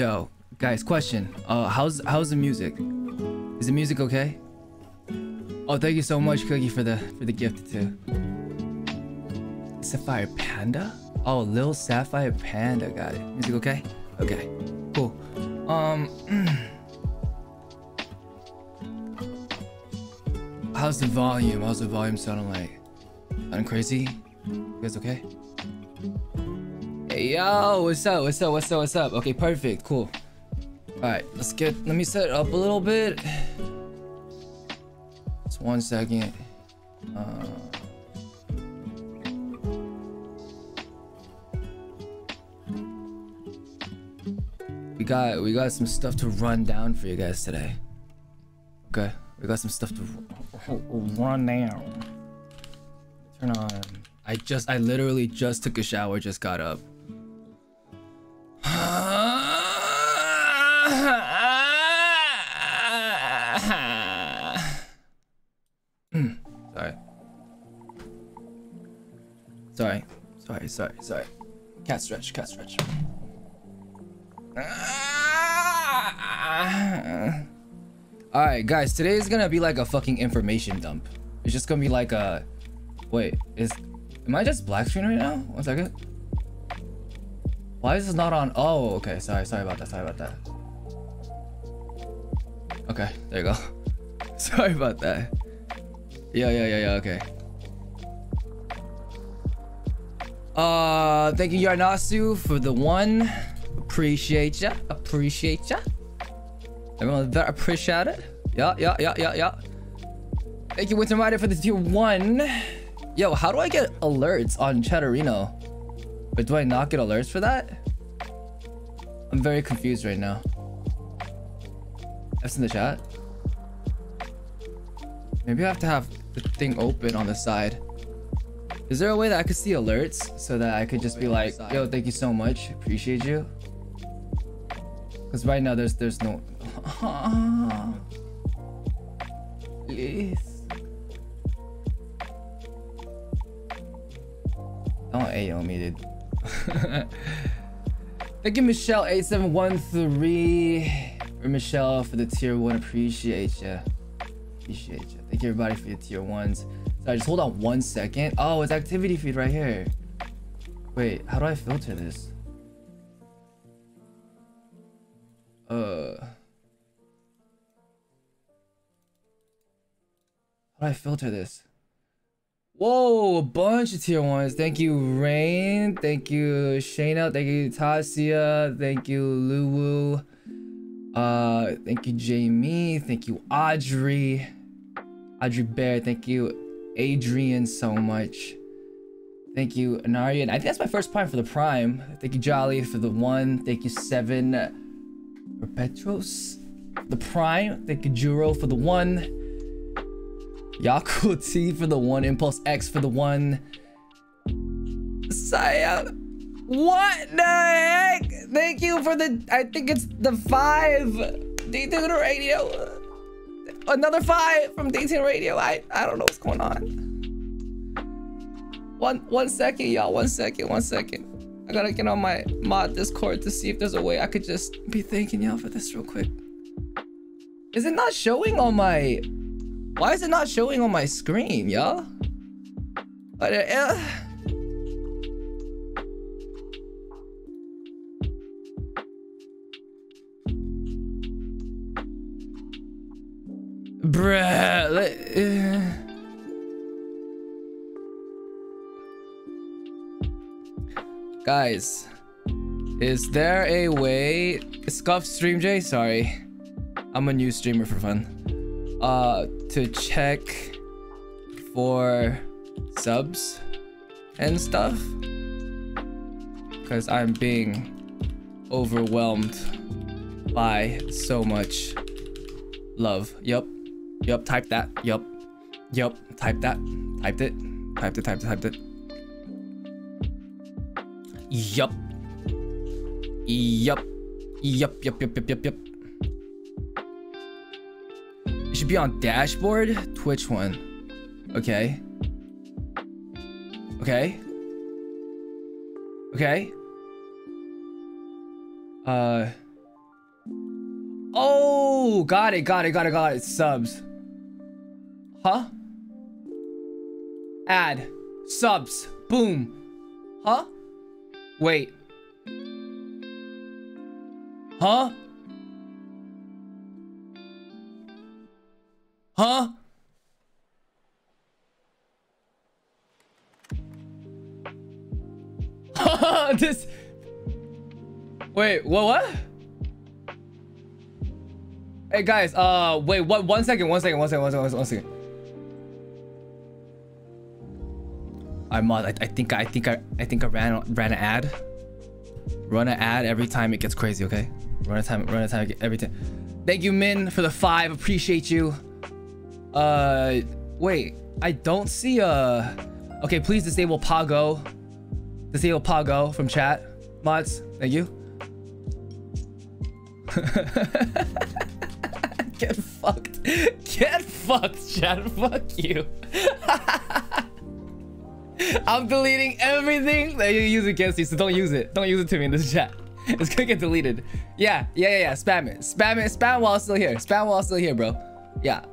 Yo, guys, question. Uh, how's how's the music? Is the music okay? Oh, thank you so much, Cookie, for the for the gift too. Sapphire Panda? Oh, Lil Sapphire Panda, got it. Music okay? Okay, cool. Um, how's the volume? How's the volume sounding like? Sounding crazy? You guys okay? Yo, what's up? What's up? What's up? What's up? Okay, perfect, cool. All right, let's get. Let me set up a little bit. Just one second. Uh, we got we got some stuff to run down for you guys today. Okay, we got some stuff to run down. Turn on. I just I literally just took a shower, just got up. Sorry. Sorry, sorry, sorry. Cat stretch, cat stretch. Ah! Alright, guys, today is gonna be like a fucking information dump. It's just gonna be like a. Wait, is. Am I just black screen right now? One second. Why is this not on? Oh, okay. Sorry, sorry about that. Sorry about that. Okay, there you go. sorry about that. Yeah, yeah, yeah, yeah. Okay. Uh, thank you, Yarnasu, for the one. Appreciate ya. Appreciate ya. Everyone very appreciate it. Yeah, yeah, yeah, yeah, yeah. Thank you, Winter Rider, for the tier one. Yo, how do I get alerts on Chatterino? But do I not get alerts for that? I'm very confused right now. That's in the chat. Maybe I have to have the thing open on the side. Is there a way that I could see alerts so that I could just be like, yo, thank you so much. Appreciate you. Because right now there's there's no Please. Don't AO me, dude. Thank you, Michelle8713. Or Michelle for the tier one. Appreciate ya. Appreciate ya. Thank you, everybody, for your tier ones. Sorry, just hold on one second. Oh, it's activity feed right here. Wait, how do I filter this? Uh. How do I filter this? Whoa, a bunch of tier ones. Thank you, Rain. Thank you, Shayna. Thank you, Tasia. Thank you, Luwu. Uh, thank you, Jamie. Thank you, Audrey. Audrey Bear. Thank you, Adrian, so much. Thank you, Anarian. I think that's my first prime for the prime. Thank you, Jolly, for the one. Thank you, Seven. Perpetros. The prime. Thank you, Juro, for the one. Yaku T for the one. Impulse X for the one. Saya. What the heck? Thank you for the. I think it's the five. Dayton Radio. Another five from Dayton Radio. I I don't know what's going on. One one second, y'all. One second. One second. I gotta get on my mod Discord to see if there's a way I could just be thanking y'all for this real quick. Is it not showing on my? Why is it not showing on my screen, y'all? But uh, Bruh. uh. Guys, is there a way? Scuff Stream J? Sorry. I'm a new streamer for fun. Uh, to check for subs and stuff. Because I'm being overwhelmed by so much love. Yup. Yup, type that. Yup. Yup, type that. Typed it. Typed it, typed it, typed it. Yup. Yup. Yup, yup, yup, yup, yup, yup. It should be on dashboard? Twitch one. Okay. Okay. Okay. Uh. Oh, got it, got it, got it, got it. Subs. Huh? Add. Subs. Boom. Huh? Wait. Huh? Huh? this. Wait, what? What? Hey guys, uh, wait, what? One second, one second, one second, one second, one second. I'm. I, I think I think I I think I ran ran an ad. Run an ad every time it gets crazy. Okay, run a time, run a time every time. Thank you, Min, for the five. Appreciate you. Uh, wait, I don't see a. Okay, please disable Pago. Disable Pago from chat. Mods, thank you. Get fucked. Get fucked, chat. Fuck you. I'm deleting everything that you use against you, so don't use it. Don't use it to me in this chat. It's gonna get deleted. Yeah, yeah, yeah, yeah. Spam it. Spam it. Spam while it's still here. Spam while it's still here, bro. Yeah.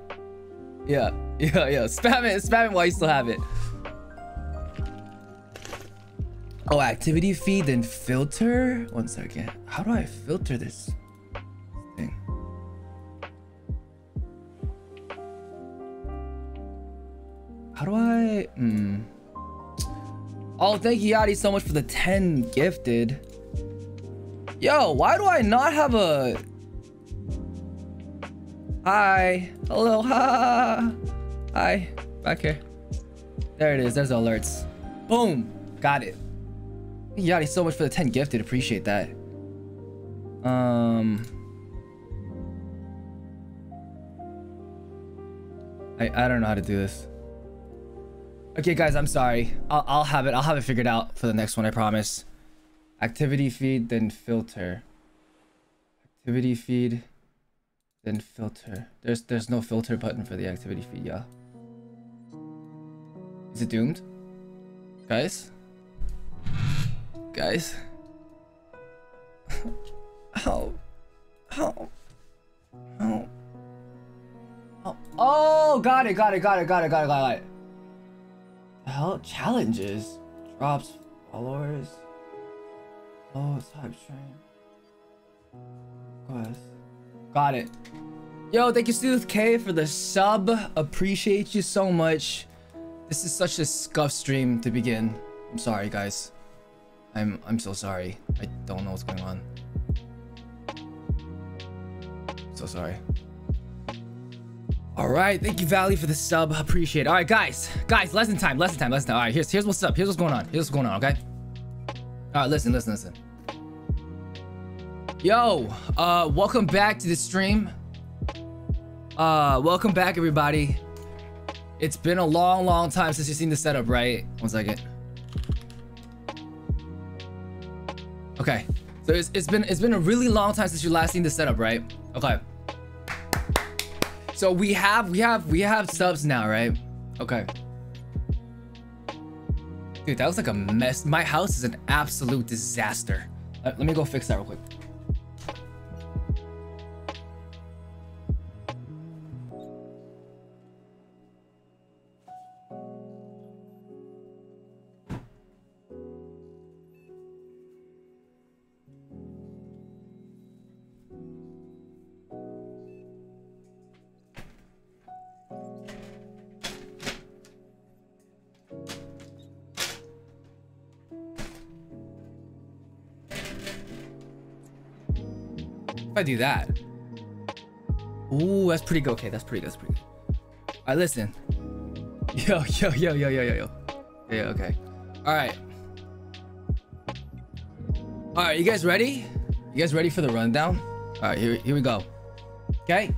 Yeah. Yeah, yeah. Spam it. Spam it while you still have it. Oh, activity feed, then filter? One second. How do I filter this thing? How do I... Hmm. Oh, thank you, Yadi, so much for the 10 gifted. Yo, why do I not have a... Hi. Hello. Hi. Back here. There it is. There's the alerts. Boom. Got it. Yadi, so much for the 10 gifted. Appreciate that. Um... I, I don't know how to do this. Okay, guys, I'm sorry. I'll, I'll have it. I'll have it figured out for the next one, I promise. Activity feed, then filter. Activity feed, then filter. There's there's no filter button for the activity feed, yeah. Is it doomed? Guys? Guys? How? How? How? Oh, got it, got it, got it, got it, got it, got it hell? Challenges. Drops followers. Oh, type stream. Quest. Got it. Yo, thank you, Sooth K, for the sub. Appreciate you so much. This is such a scuff stream to begin. I'm sorry, guys. I'm I'm so sorry. I don't know what's going on. So sorry. All right, thank you, Valley, for the sub. Appreciate it. All right, guys, guys, lesson time, lesson time, lesson time. All right, here's here's what's up. Here's what's going on. Here's what's going on. Okay. All right, listen, listen, listen. Yo, uh, welcome back to the stream. Uh, welcome back, everybody. It's been a long, long time since you've seen the setup, right? One second. Okay, so it's, it's been it's been a really long time since you last seen the setup, right? Okay. So we have, we have, we have subs now, right? Okay. Dude, that was like a mess. My house is an absolute disaster. Let, let me go fix that real quick. Do that? Ooh, that's pretty good. Okay, that's pretty good. That's pretty good. All right, listen. Yo, yo, yo, yo, yo, yo, yo. Yeah, okay. All right. All right, you guys ready? You guys ready for the rundown? All right, here, here we go. Okay.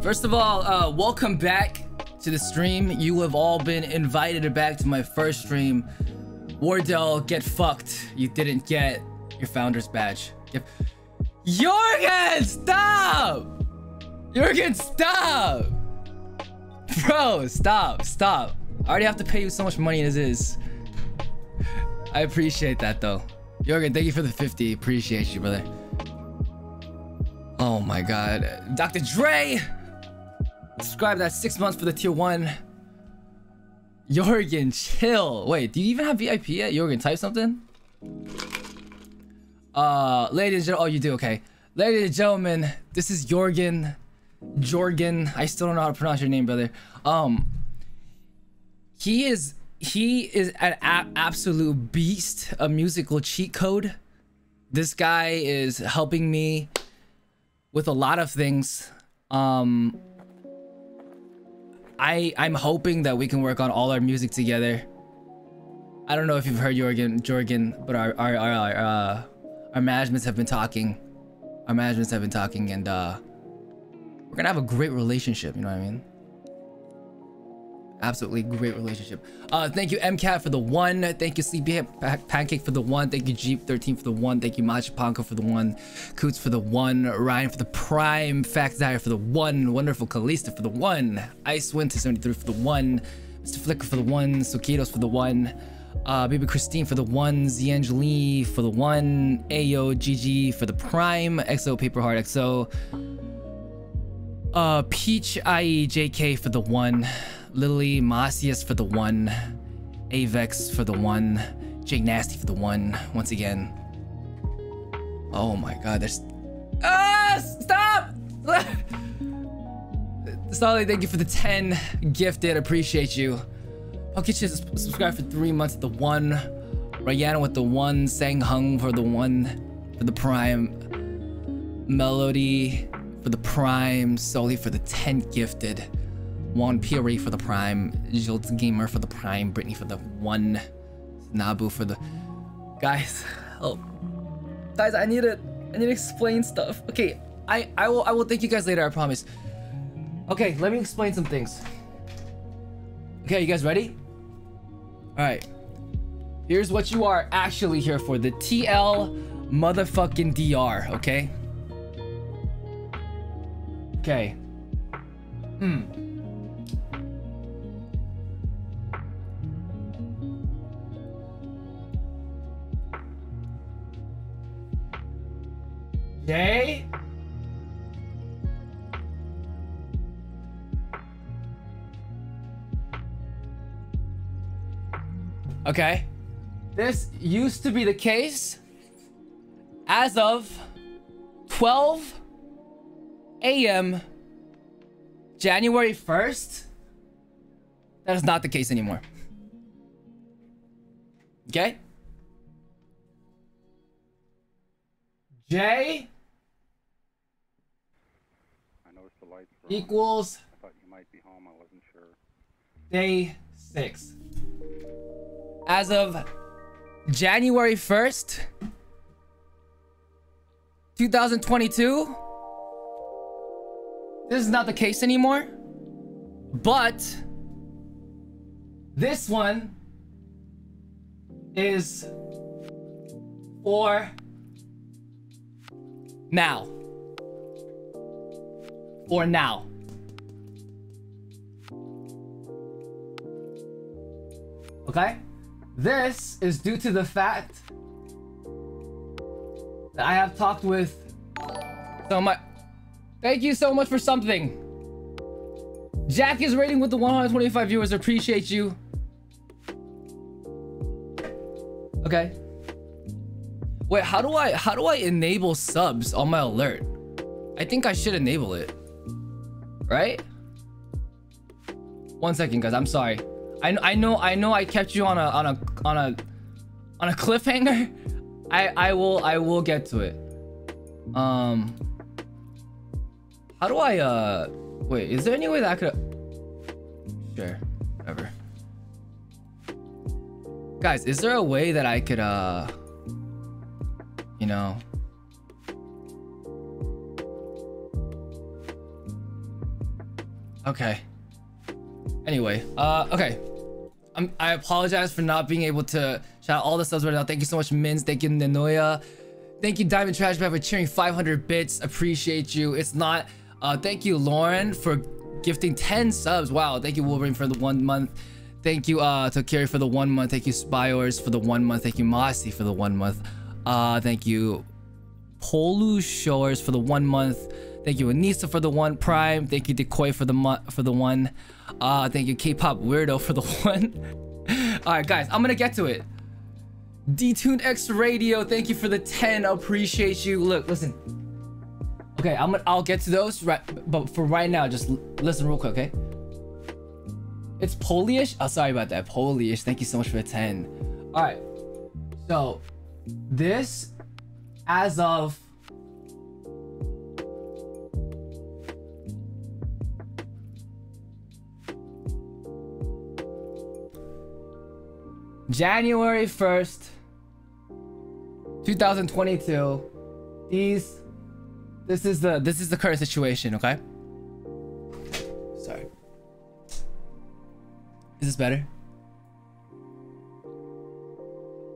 First of all, uh, welcome back to the stream. You have all been invited back to my first stream. Wardell, get fucked. You didn't get your founder's badge. Yep. Jorgen, stop! Jorgen, stop! Bro, stop, stop. I already have to pay you so much money as is. I appreciate that though. Jorgen, thank you for the 50. Appreciate you, brother. Oh my god. Dr. Dre! Subscribe that six months for the tier one. Jorgen, chill. Wait, do you even have VIP yet? Jorgen, type something. Uh, ladies and gentlemen, oh, you do, okay. Ladies and gentlemen, this is Jorgen. Jorgen, I still don't know how to pronounce your name, brother. Um, he is he is an absolute beast, a musical cheat code. This guy is helping me with a lot of things. Um, I I'm hoping that we can work on all our music together. I don't know if you've heard Jorgen, Jorgen, but our our our, our, uh, our managements have been talking. Our managements have been talking, and uh, we're gonna have a great relationship. You know what I mean? Absolutely great relationship. Uh, thank you MCAT for the one. Thank you Sleepy Pancake for the one. Thank you Jeep13 for the one. Thank you Machipanko for the one. Coots for the one. Ryan for the prime. Fact Dire for the one. Wonderful Kalista for the one. Ice Winter 73 for the one. Mr. Flicker for the one. Sokitos for the one. Uh, Baby Christine for the one. Ziangelie for the one. Ayo GG for the prime. XO Paper Heart XO. Uh, Peach IE JK for the one. Lily Masius for the one. Avex for the one. Jake Nasty for the one. Once again. Oh my god, there's... Ah! Stop! Solly, thank you for the 10 gifted. Appreciate you. Pokey subscribe for three months the one. Rayana with the one. Sang Hung for the one. For the prime. Melody for the prime. Solely for the 10 gifted. Juan Piri for the prime, Jilt Gamer for the prime, Brittany for the one, Nabu for the guys. Oh, guys, I need to I need to explain stuff. Okay, I I will I will thank you guys later. I promise. Okay, let me explain some things. Okay, you guys ready? All right. Here's what you are actually here for: the TL motherfucking DR. Okay. Okay. Hmm. Okay. Okay. This used to be the case as of 12 a.m. January 1st. That is not the case anymore. Okay? Jae equals I thought As of January 1st, 2022, this is not the case anymore. But this one is for now or now? Okay? This is due to the fact that I have talked with so much. Thank you so much for something. Jack is rating with the 125 viewers. Appreciate you. Okay. Wait, how do I how do I enable subs on my alert? I think I should enable it right? One second, guys. I'm sorry. I I know I know I kept you on a on a on a on a cliffhanger. I I will I will get to it. Um. How do I uh? Wait, is there any way that I could? Sure, whatever. Guys, is there a way that I could uh? You know, Okay. Anyway, uh, okay. I'm, I apologize for not being able to shout out all the subs right now. Thank you so much, Mins. Thank you, Nanoya. Thank you, Diamond Trash Bag, for cheering 500 bits. Appreciate you. It's not. Uh, thank you, Lauren, for gifting 10 subs. Wow. Thank you, Wolverine, for the one month. Thank you, uh, to Carry for the one month. Thank you, Spyors, for the one month. Thank you, Mossy, for the one month. Uh, thank you, Polu Shores for the one month. Thank you Anissa for the one prime. Thank you Decoy for the for the one. Uh, thank you K-pop weirdo for the one. All right, guys, I'm gonna get to it. Detune X Radio, thank you for the 10. Appreciate you. Look, listen. Okay, I'm gonna I'll get to those right but for right now, just listen real quick, okay? It's Polish? Oh, sorry about that. Polish. Thank you so much for the 10. Alright. So this as of January 1st, 2022. These this is the this is the current situation, okay? Sorry. Is this better?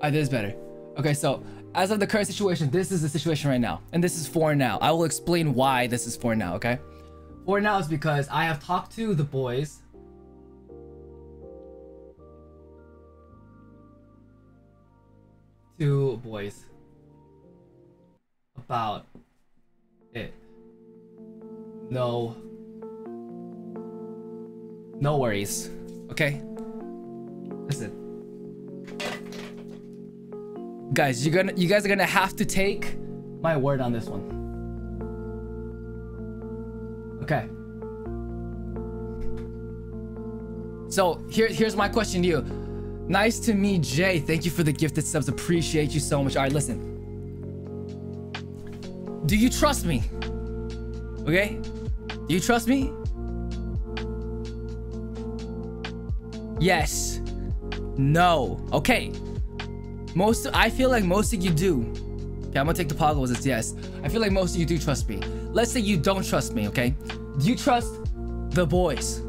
I this is better. Okay, so as of the current situation, this is the situation right now. And this is for now. I will explain why this is for now, okay? For now is because I have talked to the boys. Two boys. About it. No. No worries. Okay? Listen. Guys, you're gonna you guys are gonna have to take my word on this one. Okay. So here, here's my question to you. Nice to meet Jay. Thank you for the gifted subs. Appreciate you so much. All right, listen. Do you trust me? Okay? Do you trust me? Yes. No. Okay. Most I feel like most of you do. Okay, I'm gonna take the poggles as yes. I feel like most of you do trust me. Let's say you don't trust me, okay? Do you trust the boys?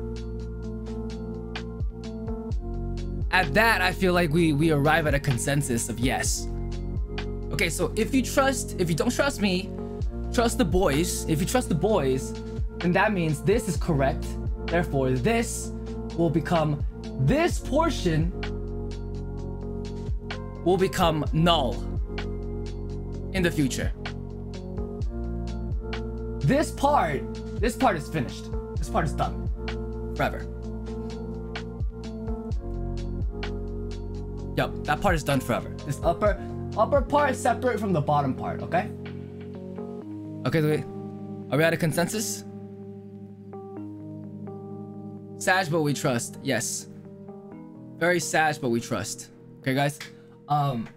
At that, I feel like we we arrive at a consensus of yes. Okay, so if you trust, if you don't trust me, trust the boys. If you trust the boys, then that means this is correct. Therefore, this will become this portion will become null in the future. This part, this part is finished. This part is done. Forever. Yup, that part is done forever. This upper upper part is separate from the bottom part, okay? Okay, wait. Are we at a consensus? Sag, but we trust. Yes. Very sad, but we trust. Okay, guys? Um,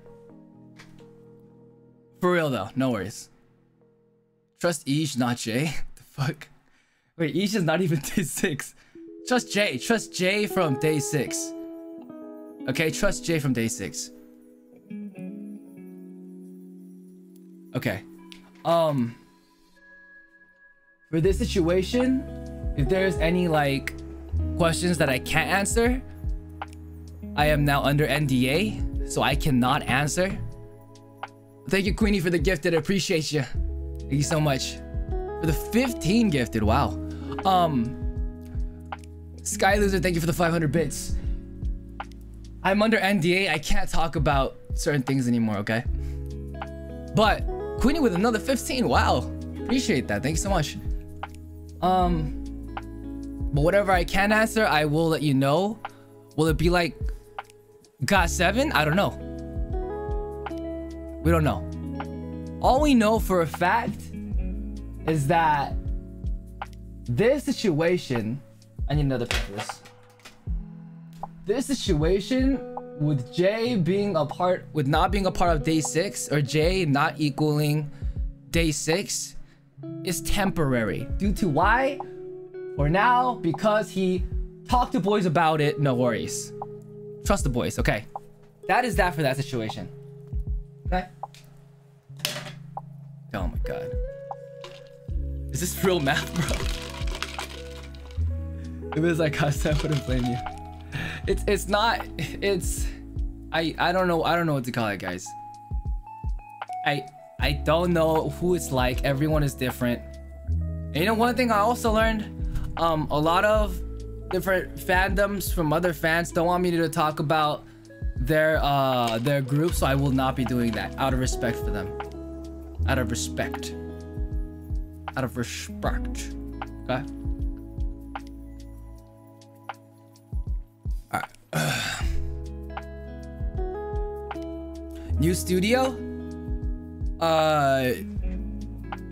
for real though, no worries. Trust eaJ, not Jae. the fuck? Wait, eaJ is not even day six. Trust Jae. Trust Jae from day six. Okay, trust Jae from day six. Okay. Um. For this situation, if there's any like questions that I can't answer, I am now under NDA so I cannot answer. Thank you, Queenie, for the gifted. I appreciate you. Thank you so much. For the 15 gifted, wow. Um, Sky Loser, thank you for the 500 bits. I'm under NDA. I can't talk about certain things anymore, okay? But Queenie with another 15. Wow. Appreciate that. Thank you so much. Um, but whatever I can answer, I will let you know. Will it be like Got seven? I don't know. We don't know. All we know for a fact is that this situation. I need another this. This situation with Jae being a part, with not being a part of day six, or Jae not equaling day six, is temporary. Due to why? For now, because he talked to boys about it, no worries. Trust the boys. Okay. That is that for that situation. Okay. Oh my god. Is this real math, bro? If was like us, I wouldn't blame you. It's it's not. It's I I don't know. I don't know what to call it, guys. I I don't know who it's like. Everyone is different. And you know one thing I also learned? Um, a lot of different fandoms from other fans don't want me to talk about their uh their group so i will not be doing that out of respect for them Out of respect. Out of respect. Okay. New studio? Uh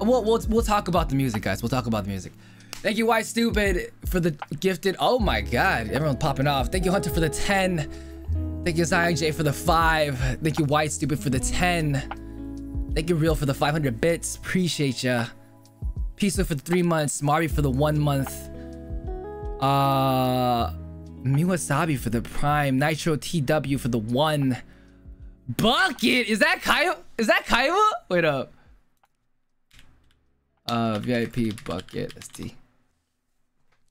we'll, we'll we'll talk about the music, guys. We'll talk about the music. Thank you, White Stupid, for the gifted. Oh my god, everyone's popping off. Thank you, Hunter, for the 10. Thank you, Zion J, for the 5. Thank you, White Stupid, for the 10. Thank you, Real, for the 500 bits. Appreciate ya. Peaceful for the 3 months. Mari for the 1 month. Uh, Miwasabi for the Prime. Nitro TW for the 1. Bucket? Is that Kaiba? Is that Kaiba? Wait up. Uh, VIP bucket. ST.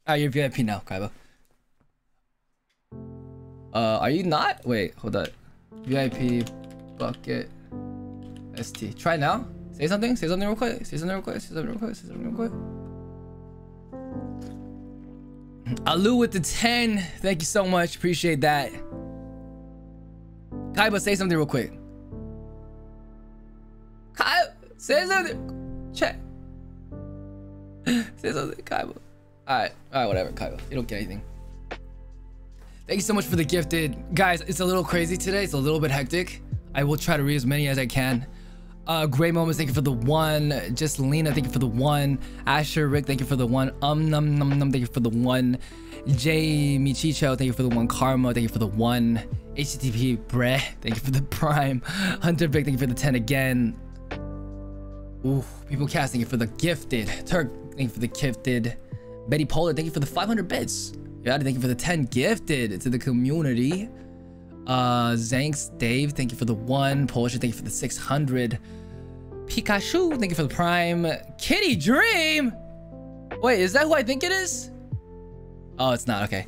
Ah, you're VIP now, Kaiba. Uh, are you not? Wait, hold up. VIP bucket. ST. Try now. Say something. Say something real quick. Say something real quick. Say something real quick. Say something real quick. Alu with the 10. Thank you so much. Appreciate that. Kaiba, say something real quick. Kaiba, say something. Check. say something, Kaiba. Alright, alright, whatever, Kaiba. You don't get anything. Thank you so much for the gifted. Guys, it's a little crazy today. It's a little bit hectic. I will try to read as many as I can. Uh, Great Moments, thank you for the one. Just Lena, thank you for the one. Asher, Rick, thank you for the one. Um, num, num, num, thank you for the one. Jay Michicho, thank you for the one. Karma, thank you for the one. HTTP, Breh, thank you for the prime. Hunter Big, thank you for the 10 again. Ooh, people casting it for the gifted. Turk, thank you for the gifted. Betty Polar, thank you for the 500 bits. Yeah, thank you for the 10 gifted to the community. Uh, Zanks, Dave, thank you for the one. Polish, thank you for the 600. Pikachu, thank you for the prime. Kitty Dream! Wait, is that who I think it is? Oh, it's not, okay.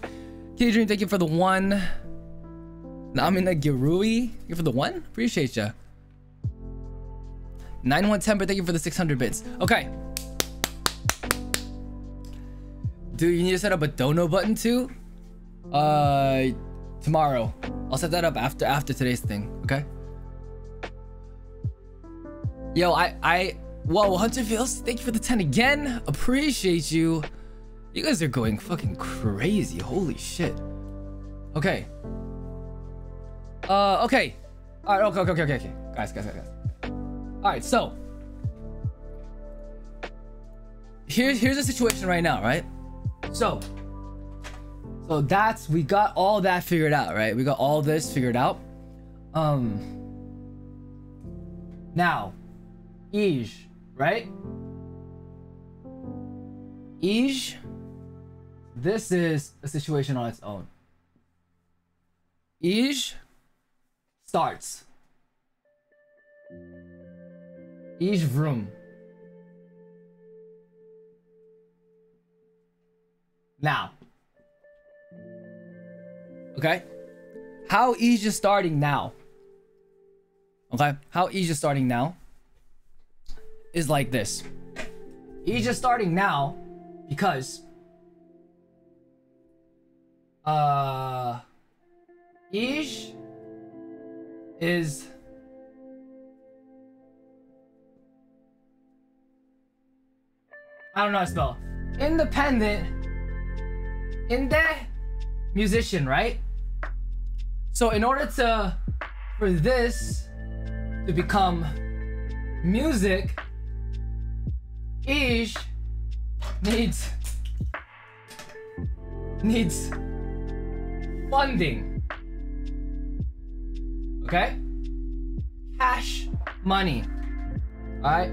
Kitty Dream, thank you for the one. Namina Girui, thank you for the one. Appreciate ya. 9110, but thank you for the 600 bits. Okay. Do you need to set up a dono button too? Uh, tomorrow. I'll set that up after after today's thing. Okay. Yo, I I whoa Hunter Fields, thank you for the ten again. Appreciate you. You guys are going fucking crazy. Holy shit. Okay. Uh, okay. All right. Okay. Okay. Okay. Okay. Guys. Guys. Guys. Guys. All right. So. Here's here's the situation right now, right? So, so that's we got all that figured out, right? We got all this figured out. Um now, eaJ, right? eaJ, this is a situation on its own. eaJ starts. eaJ vroom. Now. Okay? How is starting now? Okay? How is starting now is like this. Is starting now because uh eaJ is I don't know how to spell. Independent in there musician, right? So in order to for this to become music, eaJ needs needs funding. Okay? Cash money. Alright?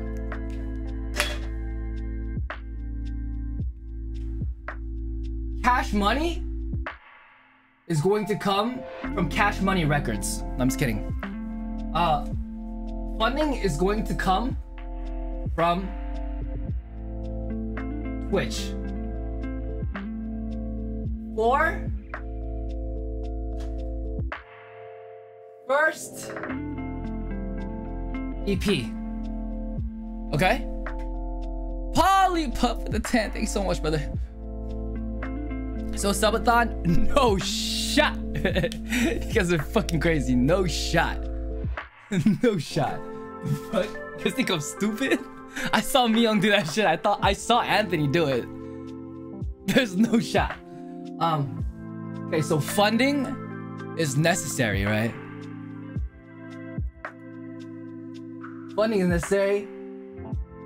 Cash Money is going to come from Cash Money Records. I'm just kidding. Uh, funding is going to come from Twitch. Or first EP. Okay? Polly Polypup for the 10. Thanks so much, brother. So subathon, no shot. you guys are fucking crazy. No shot. no shot. What? You think I'm stupid? I saw Myung do that shit. I thought I saw Anthony do it. There's no shot. Um. Okay, so funding is necessary, right? Funding is necessary,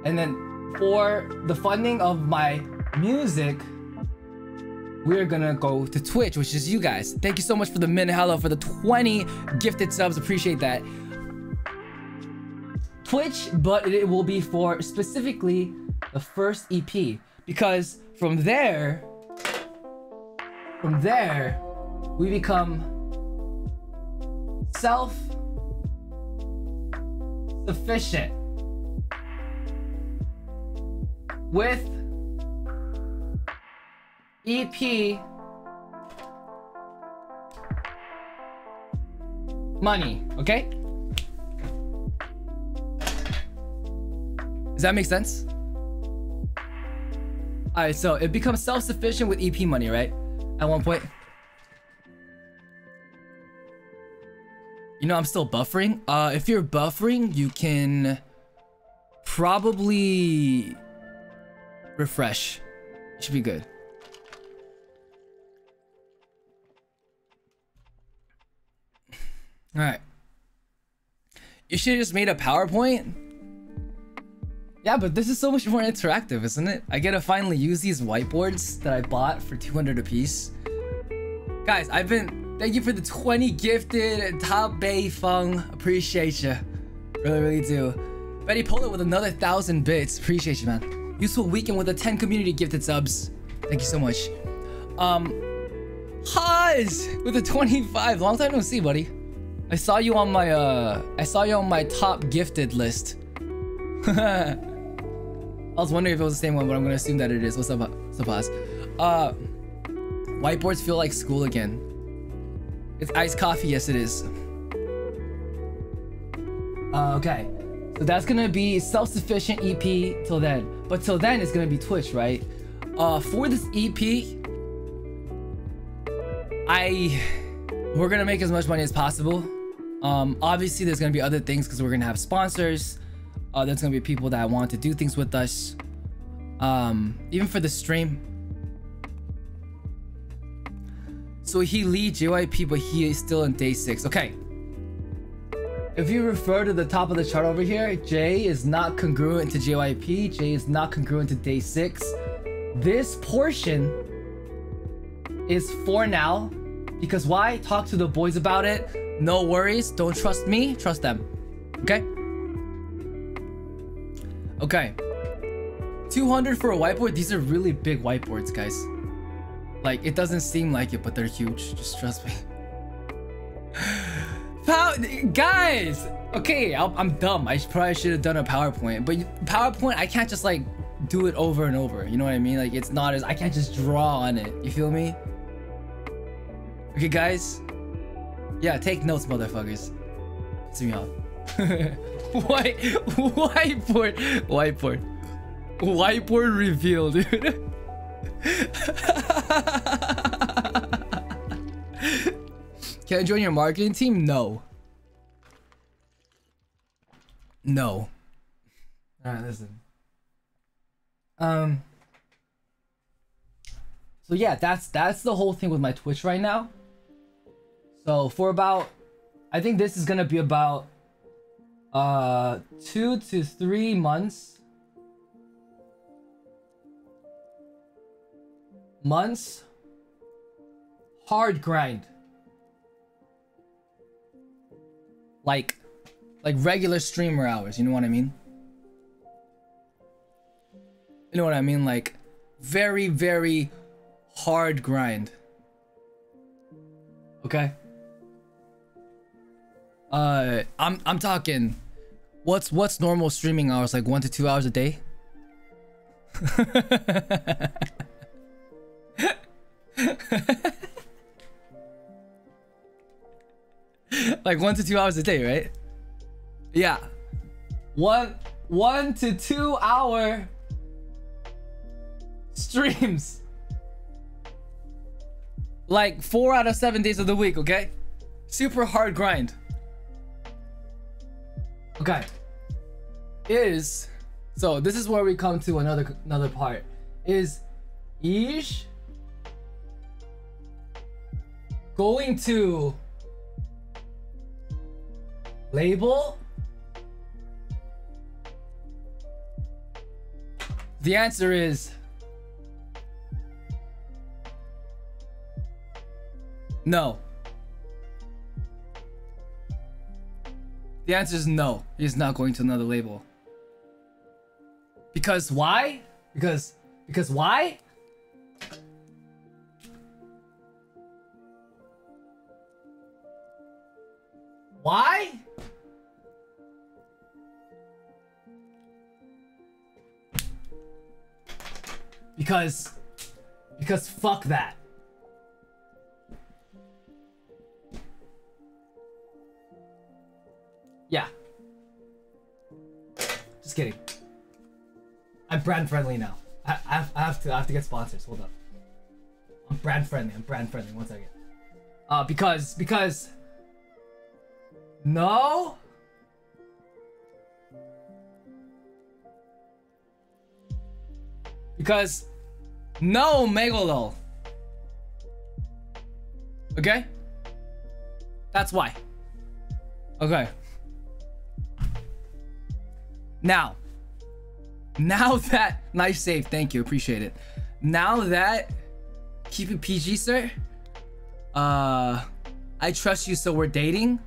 and then for the funding of my music, we're gonna go to Twitch, which is you guys. Thank you so much for the min hello for the 20 gifted subs. Appreciate that. Twitch, but it will be for specifically the first EP because from there, from there, we become self sufficient with EP money, okay? Does that make sense? Alright, so it becomes self-sufficient with EP money, right? At one point. You know, I'm still buffering. Uh, if you're buffering, you can probably refresh. Should be good. All right. You should have just made a PowerPoint. Yeah, but this is so much more interactive, isn't it? I get to finally use these whiteboards that I bought for 200 a piece. Guys, I've been... Thank you for the 20 gifted Top Bay Fung. Appreciate you. Really, really do. Betty Polo with another 1,000 bits. Appreciate you, man. Useful weekend with the 10 community gifted subs. Thank you so much. Um... Haz with a 25. Long time no see, buddy. I saw you on my, uh... I saw you on my top gifted list. I was wondering if it was the same one, but I'm gonna assume that it is. What's up, what's? Uh, whiteboards feel like school again. It's iced coffee. Yes, it is. Uh, okay. So that's gonna be self-sufficient EP till then. But till then, it's gonna be Twitch, right? Uh, for this EP, I we're gonna make as much money as possible. Um, obviously, there's gonna be other things because we're gonna have sponsors. Uh, there's gonna be people that want to do things with us. Um, even for the stream. So he leads JYP, but he is still in day six. Okay. If you refer to the top of the chart over here, J is not congruent to JYP. J is not congruent to day six. This portion is for now. Because why? Talk to the boys about it. No worries. Don't trust me. Trust them. Okay? Okay. 200 for a whiteboard. These are really big whiteboards, guys. Like, it doesn't seem like it, but they're huge. Just trust me. Pow guys! Okay, i am dumb. I probably should have done a PowerPoint. But PowerPoint, I can't just, like, do it over and over. You know what I mean? Like, it's not as... I can't just draw on it. You feel me? Okay, guys? Yeah, take notes, motherfuckers. Me off. White, whiteboard, whiteboard, whiteboard reveal, dude. Can I join your marketing team? No. No. Alright, listen. Um. So yeah, that's that's the whole thing with my Twitch right now. So for about, I think this is gonna be about uh, two to three months. Months. Hard grind. Like, like regular streamer hours. You know what I mean? You know what I mean? Like, very, very hard grind. Okay. Uh, I'm I'm talking What's what's normal streaming hours? Like one to two hours a day? like one to two hours a day, right? Yeah. One one to two hour streams. Like four out of seven days of the week, okay? Super hard grind. Okay. is so this is where we come to another another part is eaJ going to label the answer is no the answer is no he's not going to another label because why because because why Why? Because because fuck that. Kidding. I'm brand friendly now. I, I, have, I have to I have to get sponsors. Hold up. I'm brand friendly. I'm brand friendly. One second. Uh, because because no? Because no Megalol. Okay? That's why. Okay. Now, now that nice save, thank you, appreciate it. Now that keep it PG, sir. Uh, I trust you, so we're dating.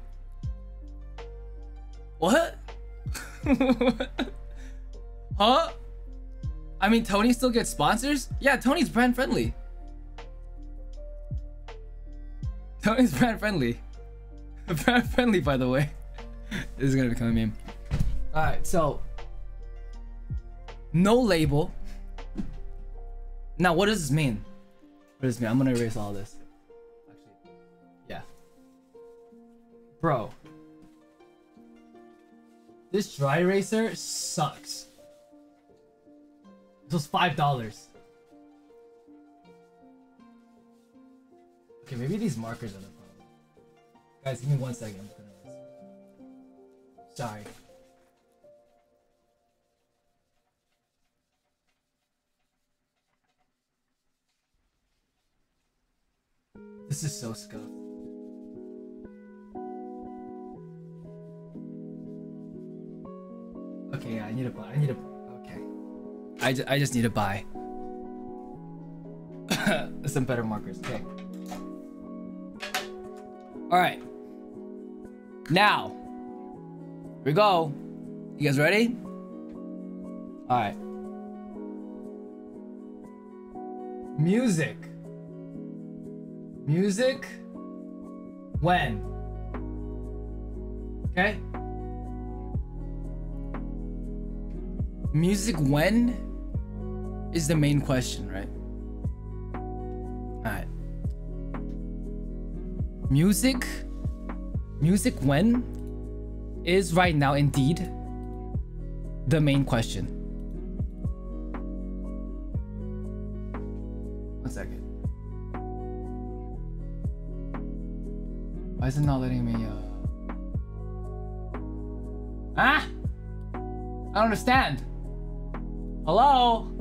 What? huh? I mean, Tony still gets sponsors? Yeah, Tony's brand friendly. Tony's brand friendly. brand friendly, by the way. this is gonna become a meme. Alright, so. No label. Now, what does this mean? What does this mean? I'm gonna erase all this. Actually, yeah. Bro, this dry eraser sucks. This was five dollars. Okay, maybe these markers are the problem. Guys, give me one second. Sorry. This is so scuffed. Okay, yeah, I need to buy. I need to. Okay. I, I just need to buy some better markers. Okay. All right. Now, here we go. You guys ready? All right. Music. Music. When? Okay. Music when is the main question, right? Alright. Music music when is right now indeed the main question. Not letting me uh! I don't understand. Hello?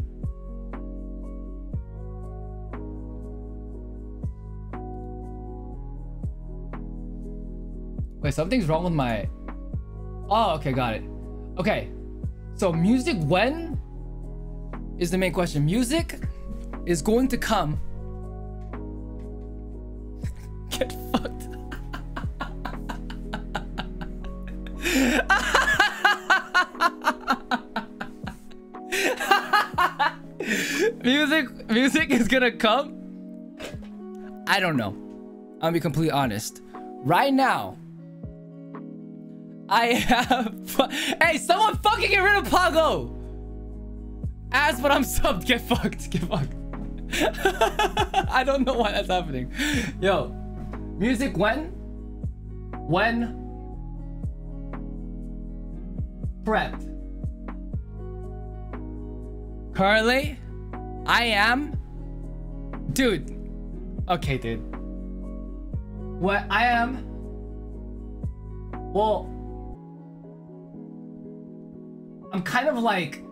Wait, something's wrong with my... Oh, okay, got it. Okay, so music when is the main question. Music is going to come. Music is gonna come? I don't know. I'll be completely honest. Right now i have hey someone fucking get rid of pago! As but i'm subbed. Get fucked. Get fucked. I don't know why that's happening. Yo music when? When? Prepped. Currently I am... Dude. Okay, dude. What I am... Well... I'm kind of like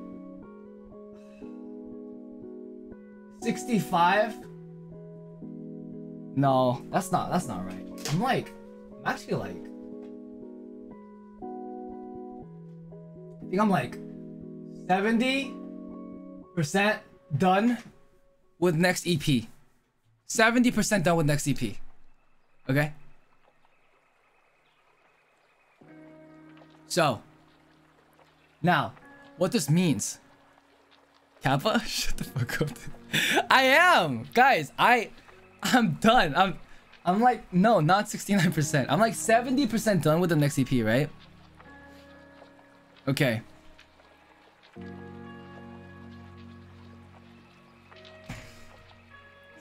65. No, that's not that's not right. I'm like I'm actually like I think I'm like 70% done with next EP. 70% done with next EP. Okay? So, now, what this means. Kappa? Shut the fuck up. I am! Guys, I I'm done. I'm I'm like no, not 69%. I'm like 70% done with the next EP, right? Okay.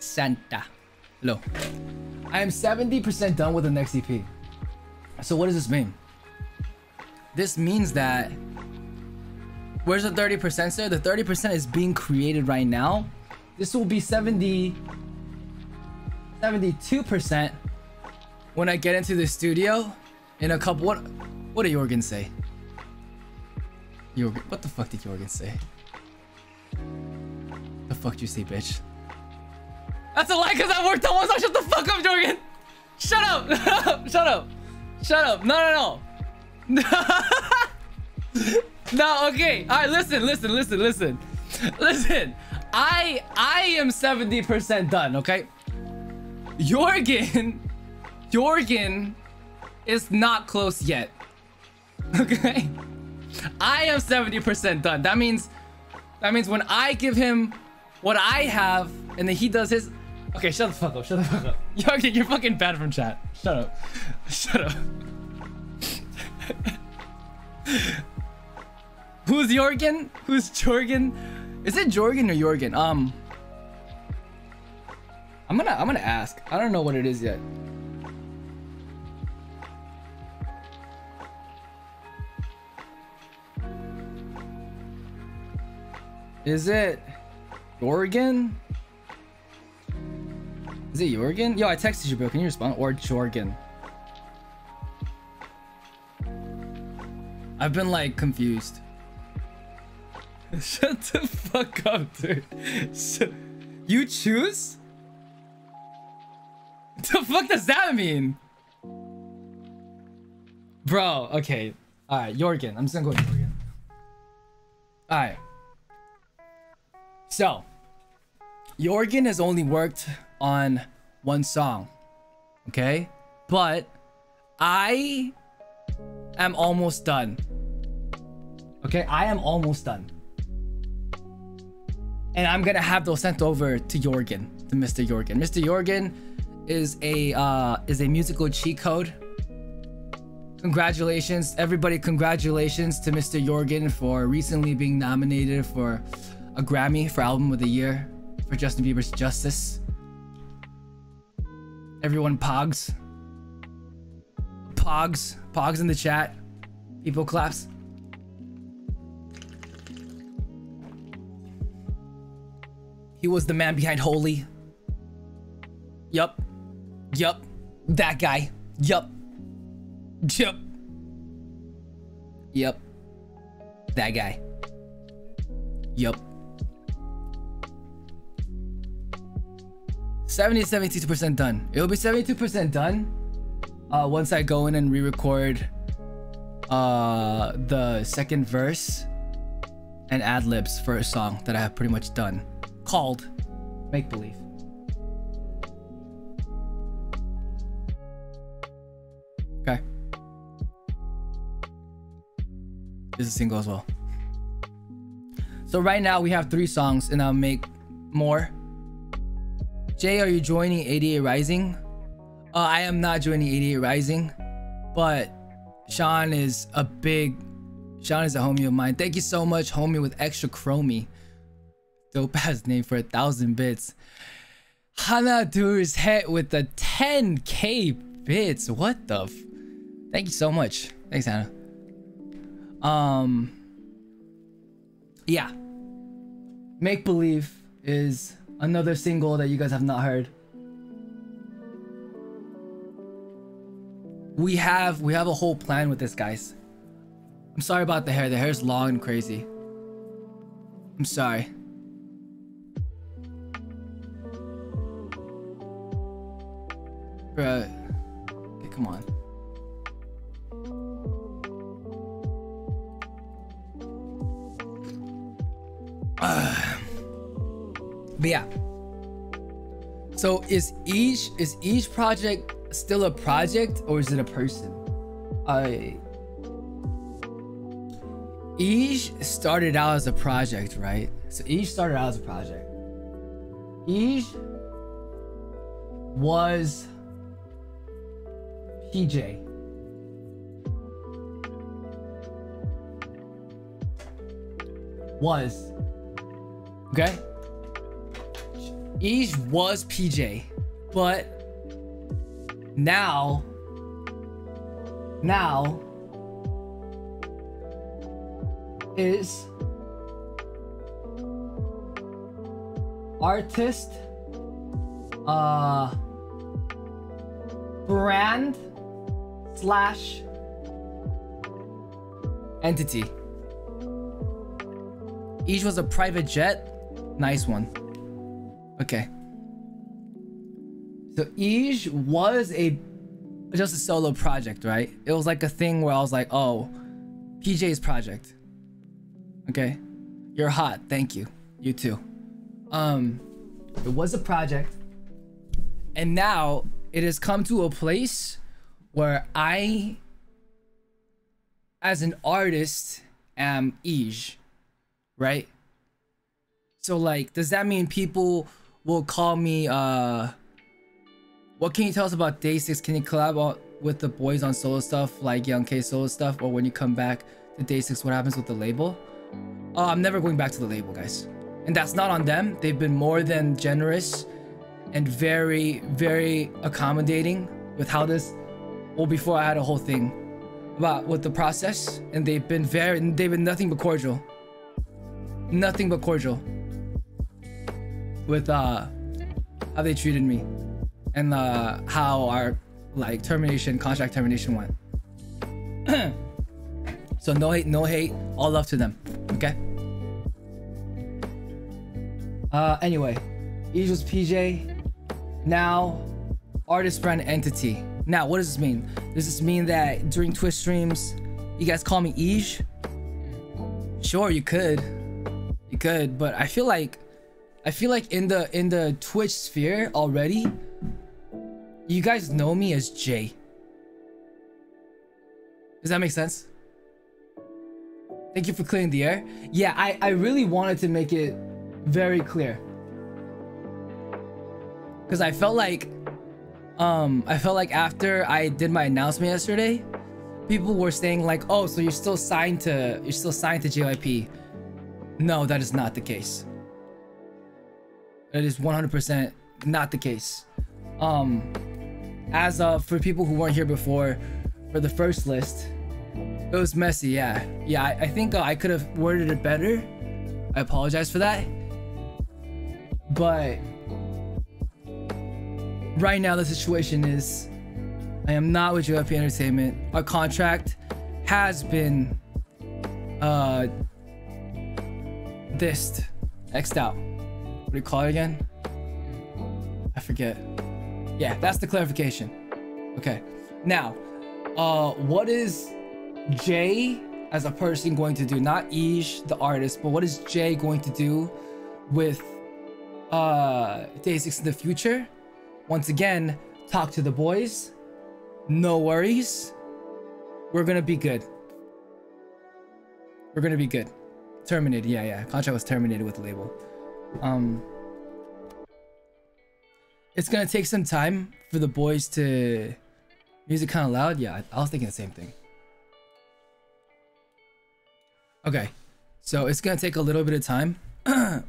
Santa. Hello. I am 70% done with the next EP. So what does this mean? This means that where's the 30% sir? The 30% is being created right now. This will be 70 72% when I get into the studio in a couple what what did Jorgen say? Jorgen, what the fuck did Jorgen say? The fuck you say, bitch? That's a lie because I worked on one song. Shut the fuck up, Jorgen. Shut up. Shut up. Shut up. No, no, no. no, okay. All right, listen, listen, listen, listen. Listen. I I am 70% done, okay? Jorgen Jorgen is not close yet. Okay? I am 70% done. That means that means when I give him what I have and then he does his Okay, shut the fuck up. Shut the fuck up. Jorgen, you're fucking bad from chat. Shut up. Shut up. Who's Jorgen? Who's Jorgen? Is it Jorgen or Jorgen? Um I'm gonna I'm gonna ask. I don't know what it is yet. Is it Jorgen? Is it Jorgen? Yo, I texted you, bro. Can you respond? Or Jorgen? I've been like confused. Shut the fuck up, dude. You choose? the fuck does that mean? Bro, okay. Alright, Jorgen. I'm just gonna go Jorgen. Alright. So, Jorgen has only worked on one song. Okay? But I am almost done. Okay? I am almost done. And I'm gonna have those sent over to Jorgen, to Mr. Jorgen. Mr. Jorgen is a uh, is a musical cheat code. Congratulations, everybody! Congratulations to Mr. Jorgen for recently being nominated for a Grammy for Album of the Year for Justin Bieber's Justice. Everyone, pogs, pogs, pogs in the chat. People claps. He was the man behind Holy. Yup. Yup. That guy. Yup. Yup. Yup. That guy. Yup. 70 72% done. It'll be 72% done uh, once I go in and re-record uh, the second verse and ad libs for a song that I have pretty much done called Make Believe. Okay. This is a single as well. So right now we have three songs and I'll make more. Jay, are you joining 88 Rising? Uh, I am not joining 88 Rising, but Sean is a big, Sean is a homie of mine. Thank you so much, homie, with extra chromie. Dope ass name for a thousand bits. Hana Dur's head with the 10k bits. What the? Thank you so much. Thanks, Hannah. Um, yeah. Make Believe is another single that you guys have not heard. We have we have a whole plan with this, guys. I'm sorry about the hair. The hair's long and crazy. I'm sorry. Bruh. Okay, come on. Uh, but yeah. So is eaJ is eaJ project still a project or is it a person? I eaJ started out as a project, right? So eaJ started out as a project. eaJ was PJ. Was. Okay? eaJ was PJ. But now now is artist uh brand slash entity eaJ was a private jet nice one okay. So eaJ was a just a solo project right? It was like a thing where i was like oh pj's project. Okay. You're hot. Thank you. You too. Um it was a project. And now it has come to a place where i as an artist am eaJ, right? So like does that mean people will call me uh what can you tell us about day six can you collab with the boys on solo stuff like young k solo stuff or when you come back to day six what happens with the label uh, i'm never going back to the label guys and that's not on them. They've been more than generous and very, very accommodating with how this. Well, before I had a whole thing about with the process, and they've been very, they've been nothing but cordial. Nothing but cordial with uh how they treated me and uh how our like termination contract termination went. so no hate, no hate, all love to them. Okay. Uh, anyway, Eagles PJ, now artist brand entity. Now, what does this mean? Does this mean that during Twitch streams, you guys call me eaJ? Sure, you could, you could, but I feel like, I feel like in the in the Twitch sphere already, you guys know me as Jay. Does that make sense? Thank you for clearing the air. Yeah, I, I really wanted to make it very clear. Because I felt like, um, I felt like after I did my announcement yesterday, people were saying like, oh, so you're still signed to, you're still signed to JYP. No, that is not the case. That is 100% not the case. Um, as of, for people who weren't here before, for the first list, it was messy, yeah. Yeah, I, I think uh, I could have worded it better. I apologize for that. But right now the situation is I am not with JYP Entertainment. Our contract has been uh dissed, xed out. What do you call it again? I forget. Yeah, that's the clarification. Okay. Now, uh what is Jay as a person going to do? Not eaJ, the artist, but what is Jay going to do with uh day six in the future once again talk to the boys no worries we're gonna be good we're gonna be good terminated yeah yeah contract was terminated with the label um it's gonna take some time for the boys to music kind of loud yeah i was thinking the same thing okay so it's gonna take a little bit of time for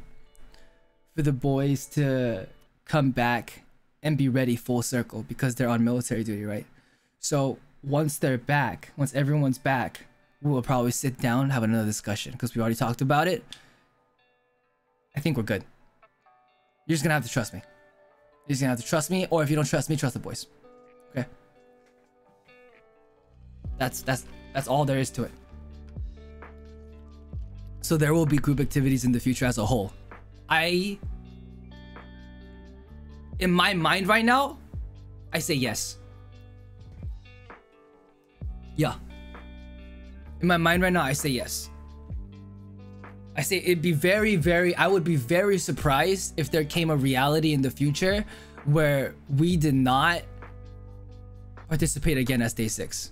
the boys to come back and be ready full circle because they're on military duty, right? So once they're back, once everyone's back, we will probably sit down and have another discussion because we already talked about it. I think we're good. You're just gonna have to trust me. You're just gonna have to trust me, or if you don't trust me, trust the boys. Okay. That's that's that's all there is to it. So there will be group activities in the future as a whole. I in my mind right now, I say yes. Yeah. In my mind right now, I say yes. I say it'd be very, very, I would be very surprised if there came a reality in the future where we did not participate again as day six.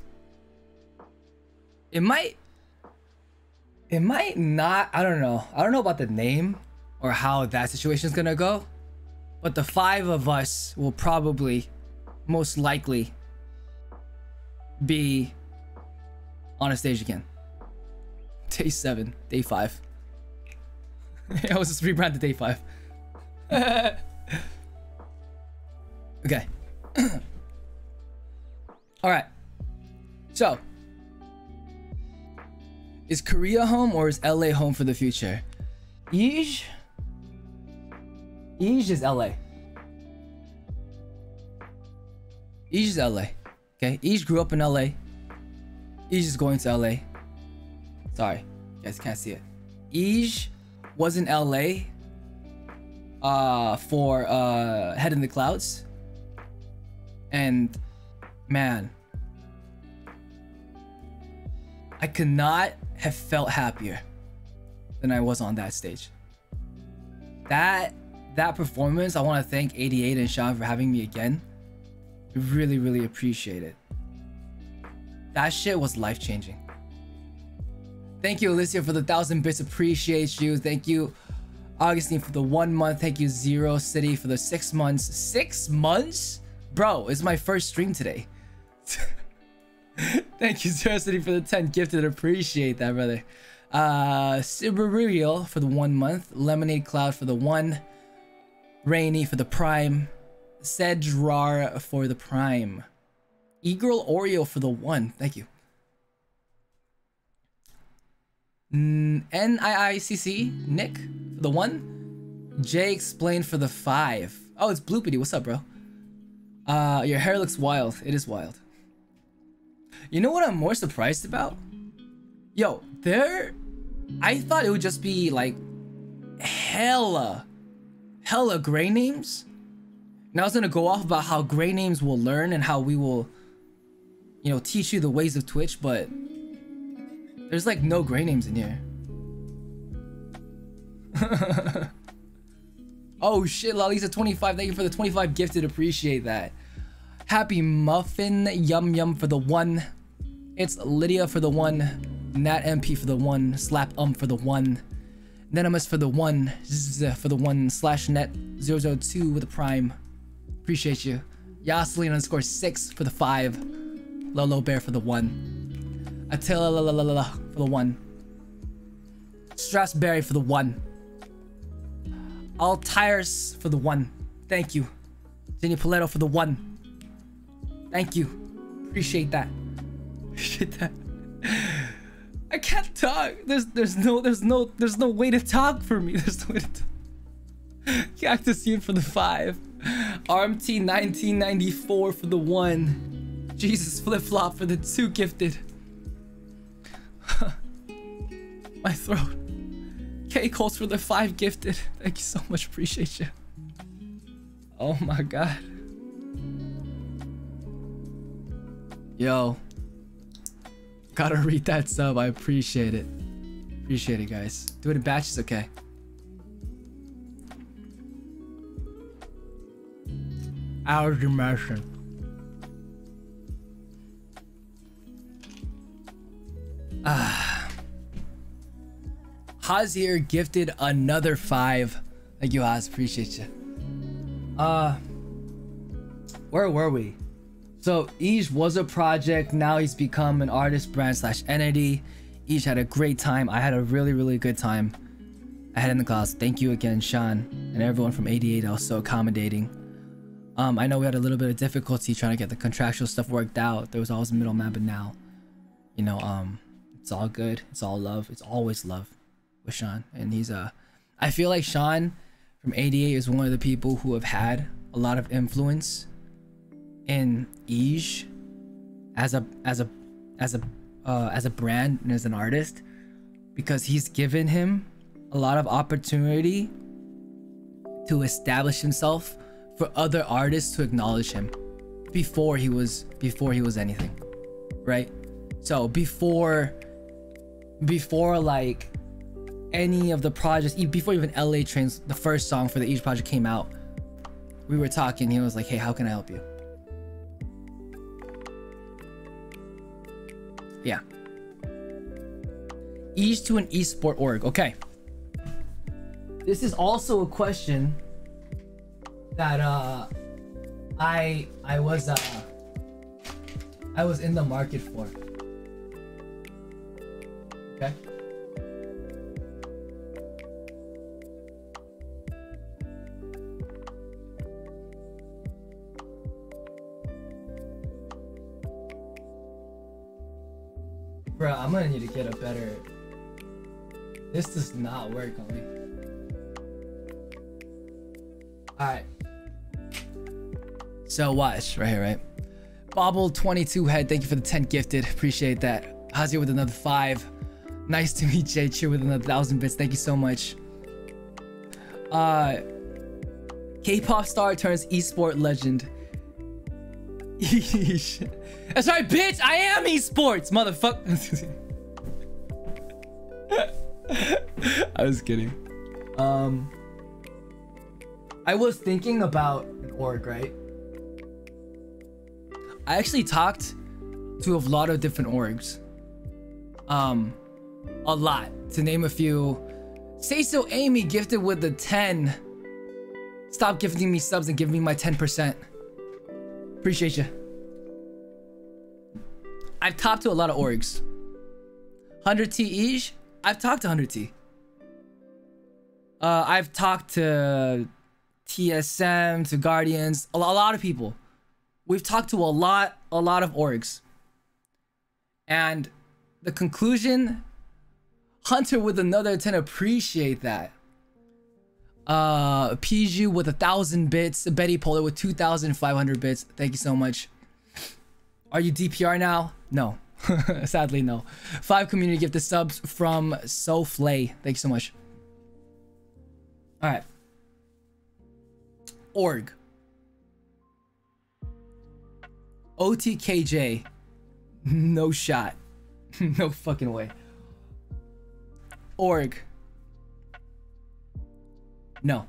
It might, it might not, I don't know. I don't know about the name or how that situation is gonna go, but the five of us will probably, most likely, be on a stage again. Day seven, day five. I was just rebranded day five. okay. All right. So, is Korea home or is LA home for the future? eaJ? eaJ is LA. eaJ is LA. Okay, eaJ grew up in LA. eaJ is going to LA. Sorry, you guys can't see it. eaJ was in LA uh, for uh, Head in the Clouds. And man, I could not have felt happier than I was on that stage. That that performance, I want to thank 88 and Sean for having me again. Really, really appreciate it. That shit was life changing. Thank you, Alicia, for the thousand bits. Appreciate you. Thank you, Augustine, for the one month. Thank you, Zero City, for the six months. Six months? Bro, it's my first stream today. Thank you, Zero City, for the 10 gifted. Appreciate that, brother. Uh, Siberial for the one month. Lemonade Cloud for the one. Rainy for the prime. Sedrar for the prime. Eagle Oreo for the one. Thank you. N-I-I-C-C, Nick, for the one. Jay explained for the five. Oh, it's Bloopity. What's up, bro? Uh, your hair looks wild. It is wild. You know what I'm more surprised about? Yo, there... I thought it would just be, like, hella, hella gray names. And I was gonna go off about how gray names will learn and how we will, you know, teach you the ways of Twitch, but there's like no gray names in here. oh shit, Lalisa 25. Thank you for the 25 gifted. Appreciate that. Happy Muffin Yum Yum for the one. It's Lydia for the one. Nat MP for the one. Slap Um for the one. Nenimus for the one. Zzz for the one. Slash net 002 with a prime. Appreciate you. Yaslin underscore 6 for the 5. Lolo Bear for the 1. Attila la la la la for the 1. Strasberry for the 1. Altiris for the 1. Thank you. Jenny Paletto for the 1. Thank you. Appreciate that. Appreciate that. I can't talk. There's there's no there's no there's no way to talk for me. There's no way to talk. Cactus Yoon for the 5. RMT 1994 for the 1. Jesus Flip Flop for the 2 gifted. My throat. K calls for the 5 gifted. Thank you so much. Appreciate you. Oh my god. Yo. Gotta read that sub. I appreciate it. Appreciate it, guys. Do it in batches, okay. Hours immersion. Ah. Haas here gifted another five. Thank you, Haas. Appreciate you. Uh, where were we? So eaJ was a project. Now he's become an artist brand slash entity. eaJ had a great time. I had a really, really good time. I had in the class. Thank you again, Sean, and everyone from 88 that was so accommodating. Um, I know we had a little bit of difficulty trying to get the contractual stuff worked out. There was always a middleman, but now, you know, um, it's all good. It's all love. It's always love with Sean, and he's uh, I feel like Sean from 88 is one of the people who have had a lot of influence in eaJ as a as a as a uh, as a brand and as an artist. because he's given him a lot of opportunity to establish himself for other artists to acknowledge him before he was before he was anything right so before before like any of the projects before even la trains the first song for the eaJ project came out we were talking he was like hey how can i help you? Yeah. eaJ to an esport org okay. This is also a question that uh I I was uh I was in the market for. Okay. Bro, I'm gonna need to get a better. This does not work on me. Alright. So watch right here, right? Bobble22 head, thank you for the 10 gifted. Appreciate that. Hazia with another five. Nice to meet Jay Cheer with another thousand bits. Thank you so much. Uh K-pop star turns esport legend. That's right, bitch. I am esports, motherfucker. I was kidding. Um I was thinking about an org, right? I actually talked to a lot of different orgs. Um, a lot. To name a few. Say so Amy gifted with the 10. Stop gifting me subs and give me my 10%. Appreciate you. I've talked to a lot of orgs. 100T eaJ? I've talked to 100T. Uh, I've talked to TSM, to Guardians, a, a lot of people. We've talked to a lot, a lot of orgs. And the conclusion, Hunter with another 10, appreciate that. Uh, PG with a thousand bits, Betty Polar with 2,500 bits. Thank you so much. Are you DPR now? No. Sadly, no. Five community gifted subs from SoFlay. Thank you so much. All right. Org. OTKJ. No shot. no fucking way. Org. No.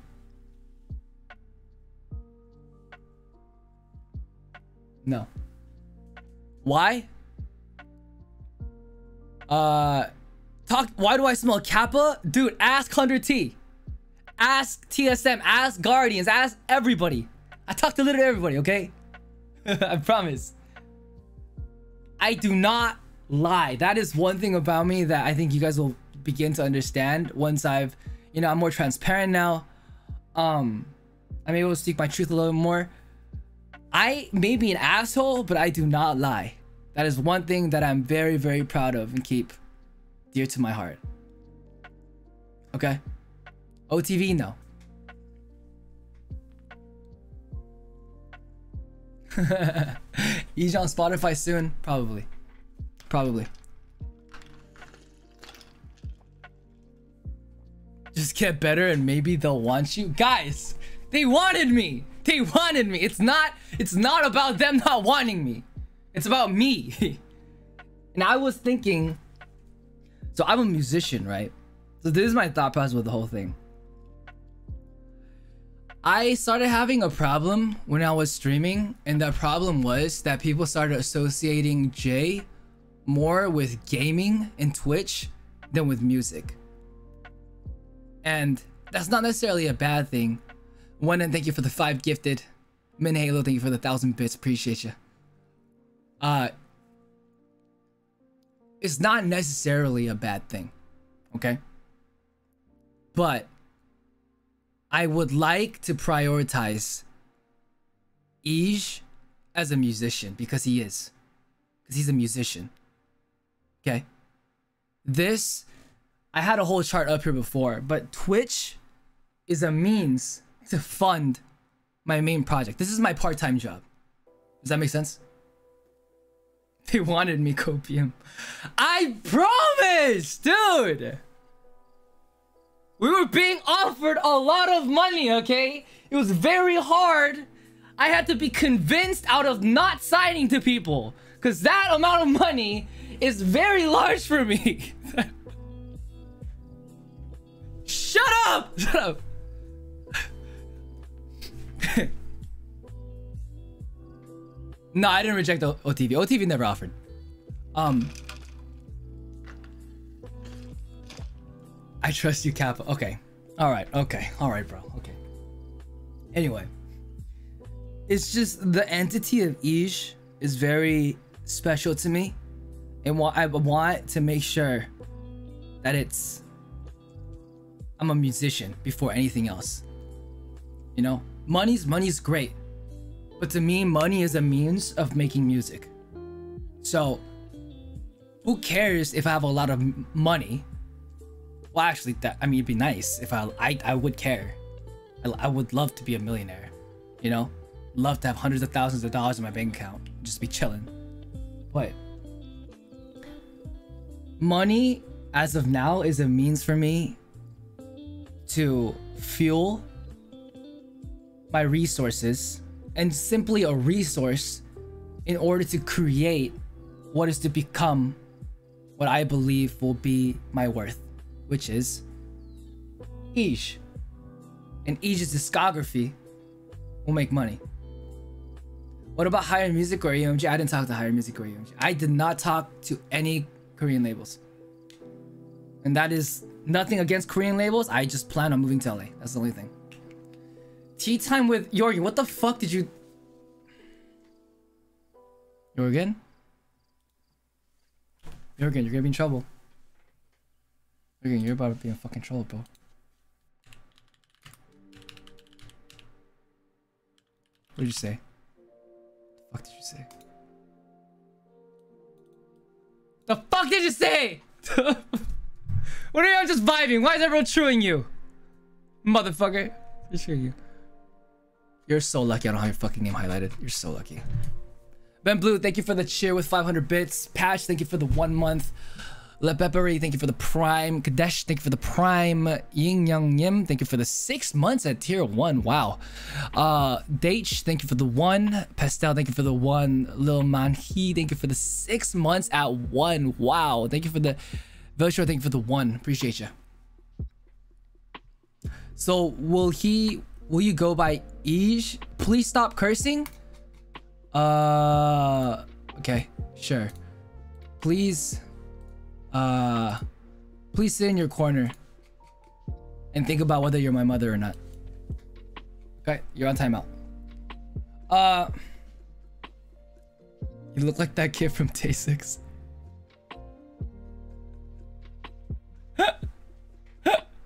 No. Why? Uh talk why do I smell Kappa? Dude, ask 100T. Ask TSM, ask Guardians, ask everybody. I talk to literally everybody, okay? I promise. I do not lie. That is one thing about me that I think you guys will begin to understand once I've, you know, I'm more transparent now. Um, I'm able to speak my truth a little more. I may be an asshole, but I do not lie. That is one thing that I'm very, very proud of and keep dear to my heart. Okay? OTV, no. He's on Spotify soon, probably. Probably. Just get better and maybe they'll want you. Guys, they wanted me. They wanted me. It's not it's not about them not wanting me. It's about me. and I was thinking so I'm a musician, right? So this is my thought process with the whole thing. I started having a problem when I was streaming, and that problem was that people started associating Jay more with gaming and Twitch than with music. And that's not necessarily a bad thing. One, and thank you for the five gifted. Min Halo, thank you for the thousand bits. Appreciate you. Uh, it's not necessarily a bad thing, okay? But I would like to prioritize eaJ as a musician because he is. Because he's a musician. Okay. This, I had a whole chart up here before, but Twitch is a means to fund my main project. This is my part time job. Does that make sense? They wanted me copium. I promise, dude. We were being offered a lot of money, okay? It was very hard. I had to be convinced out of not signing to people. Because that amount of money is very large for me. Shut up! Shut up! no, I didn't reject OTV. OTV never offered. Um, I trust you, Kappa. Okay. All right. Okay. All right, bro. Okay. Anyway, it's just the entity of eaJ is very special to me, and I want to make sure that it's I'm a musician before anything else. You know, money's money's great, but to me, money is a means of making music. So, who cares if I have a lot of money? Well, actually, that I mean, it'd be nice if I I, I would care. I, I would love to be a millionaire. You know, love to have hundreds of thousands of dollars in my bank account, just be chilling. But money, as of now, is a means for me to fuel my resources and simply a resource in order to create what is to become what I believe will be my worth, which is eaJ. And eaJ's discography will make money. What about Higher Music or EMG? I didn't talk to Higher Music or EMG. I did not talk to any Korean labels. And that is nothing against Korean labels. I just plan on moving to LA. That's the only thing. Tea time with Jorgen. What the fuck did you... Jorgen? Jorgen, you're gonna be in trouble. Jorgen, you're about to be in fucking trouble, bro. What did you say? The fuck did you say? The fuck did you say? what are y'all just vibing? Why is everyone truing you? Motherfucker. Just you. You're so lucky I don't have your fucking name highlighted. You're so lucky. Ben Blue, thank you for the cheer with 500 bits. Patch, thank you for the one month. Le Peppery, thank you for the prime. Kadesh, thank you for the prime. Ying Yang Yim, thank you for the six months at tier one. Wow. Uh, Dach, thank you for the one. Pastel, thank you for the one. Lil Manhi, thank you for the six months at one. Wow. Thank you for the Velshore, thank you for the one. Appreciate you. So will he? Will you go by eaJ? Please stop cursing. Uh, okay, sure. Please, uh, please sit in your corner and think about whether you're my mother or not. Okay, you're on timeout. Uh, you look like that kid from Day 6.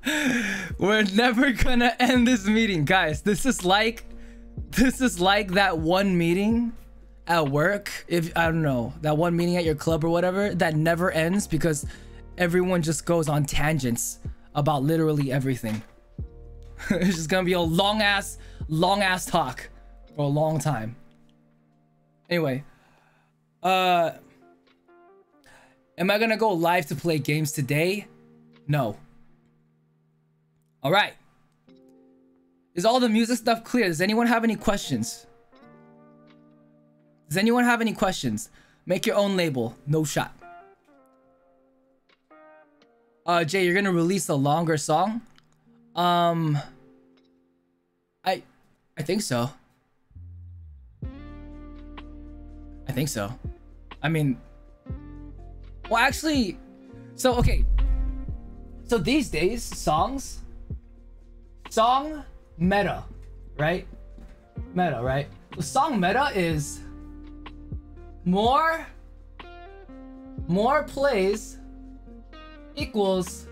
We're never gonna end this meeting, guys. This is like, this is like that one meeting at work. If I don't know, that one meeting at your club or whatever that never ends because everyone just goes on tangents about literally everything. it's just gonna be a long ass, long ass talk for a long time. Anyway, uh, am I gonna go live to play games today? No. All right. Is all the music stuff clear? Does anyone have any questions? Does anyone have any questions? Make your own label. No shot. Uh, Jay, you're gonna release a longer song? Um, I, I think so. I think so. I mean, well, actually, so okay. So these days, songs song meta, right? Meta, right? The song meta is more more plays equals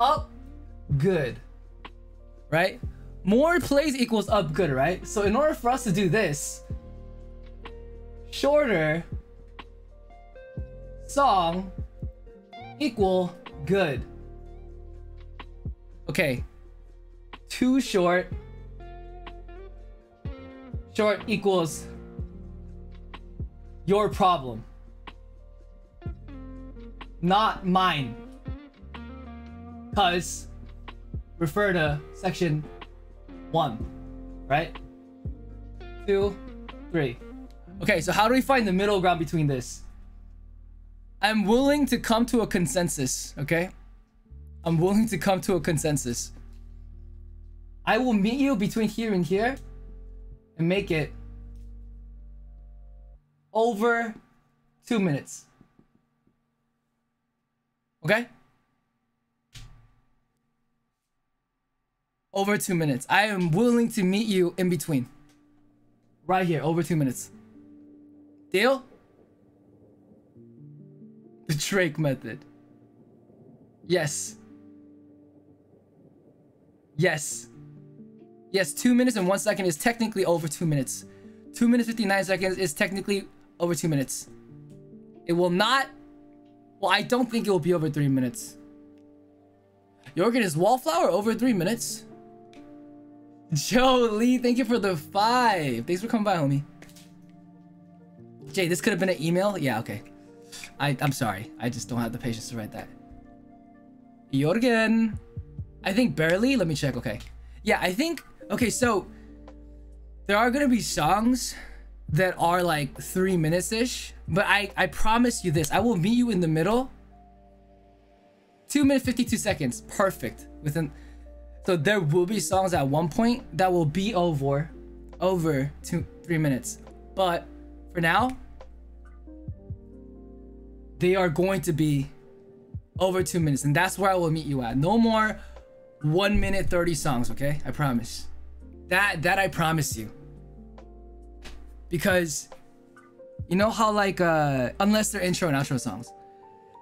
up good. Right? More plays equals up good, right? So in order for us to do this, shorter song equal good. Okay. Too short. Short equals your problem. Not mine. Cause refer to section one, right? Two, three. Okay, so how do we find the middle ground between this? I'm willing to come to a consensus, okay? I'm willing to come to a consensus. I will meet you between here and here and make it over two minutes. Okay? Over two minutes. I am willing to meet you in between. Right here, over two minutes. Deal? The Drake method. Yes. Yes. Yes, two minutes and one second is technically over two minutes. Two minutes, 59 seconds is technically over two minutes. It will not, well, I don't think it will be over three minutes. Jorgen is Wallflower over three minutes. Joe Lee, thank you for the five. Thanks for coming by, homie. Jae, this could have been an email. Yeah, okay. I, I'm sorry. I just don't have the patience to write that. Jorgen. I think barely. Let me check. Okay. Yeah, I think. Okay, so there are gonna be songs that are like three minutes ish, but I I promise you this: I will meet you in the middle. Two minutes fifty two seconds, perfect. Within, so there will be songs at one point that will be over, over two three minutes, but for now, they are going to be over two minutes, and that's where I will meet you at. No more one minute 30 songs, okay? I promise. That that I promise you. Because you know how like uh unless they're intro and outro songs.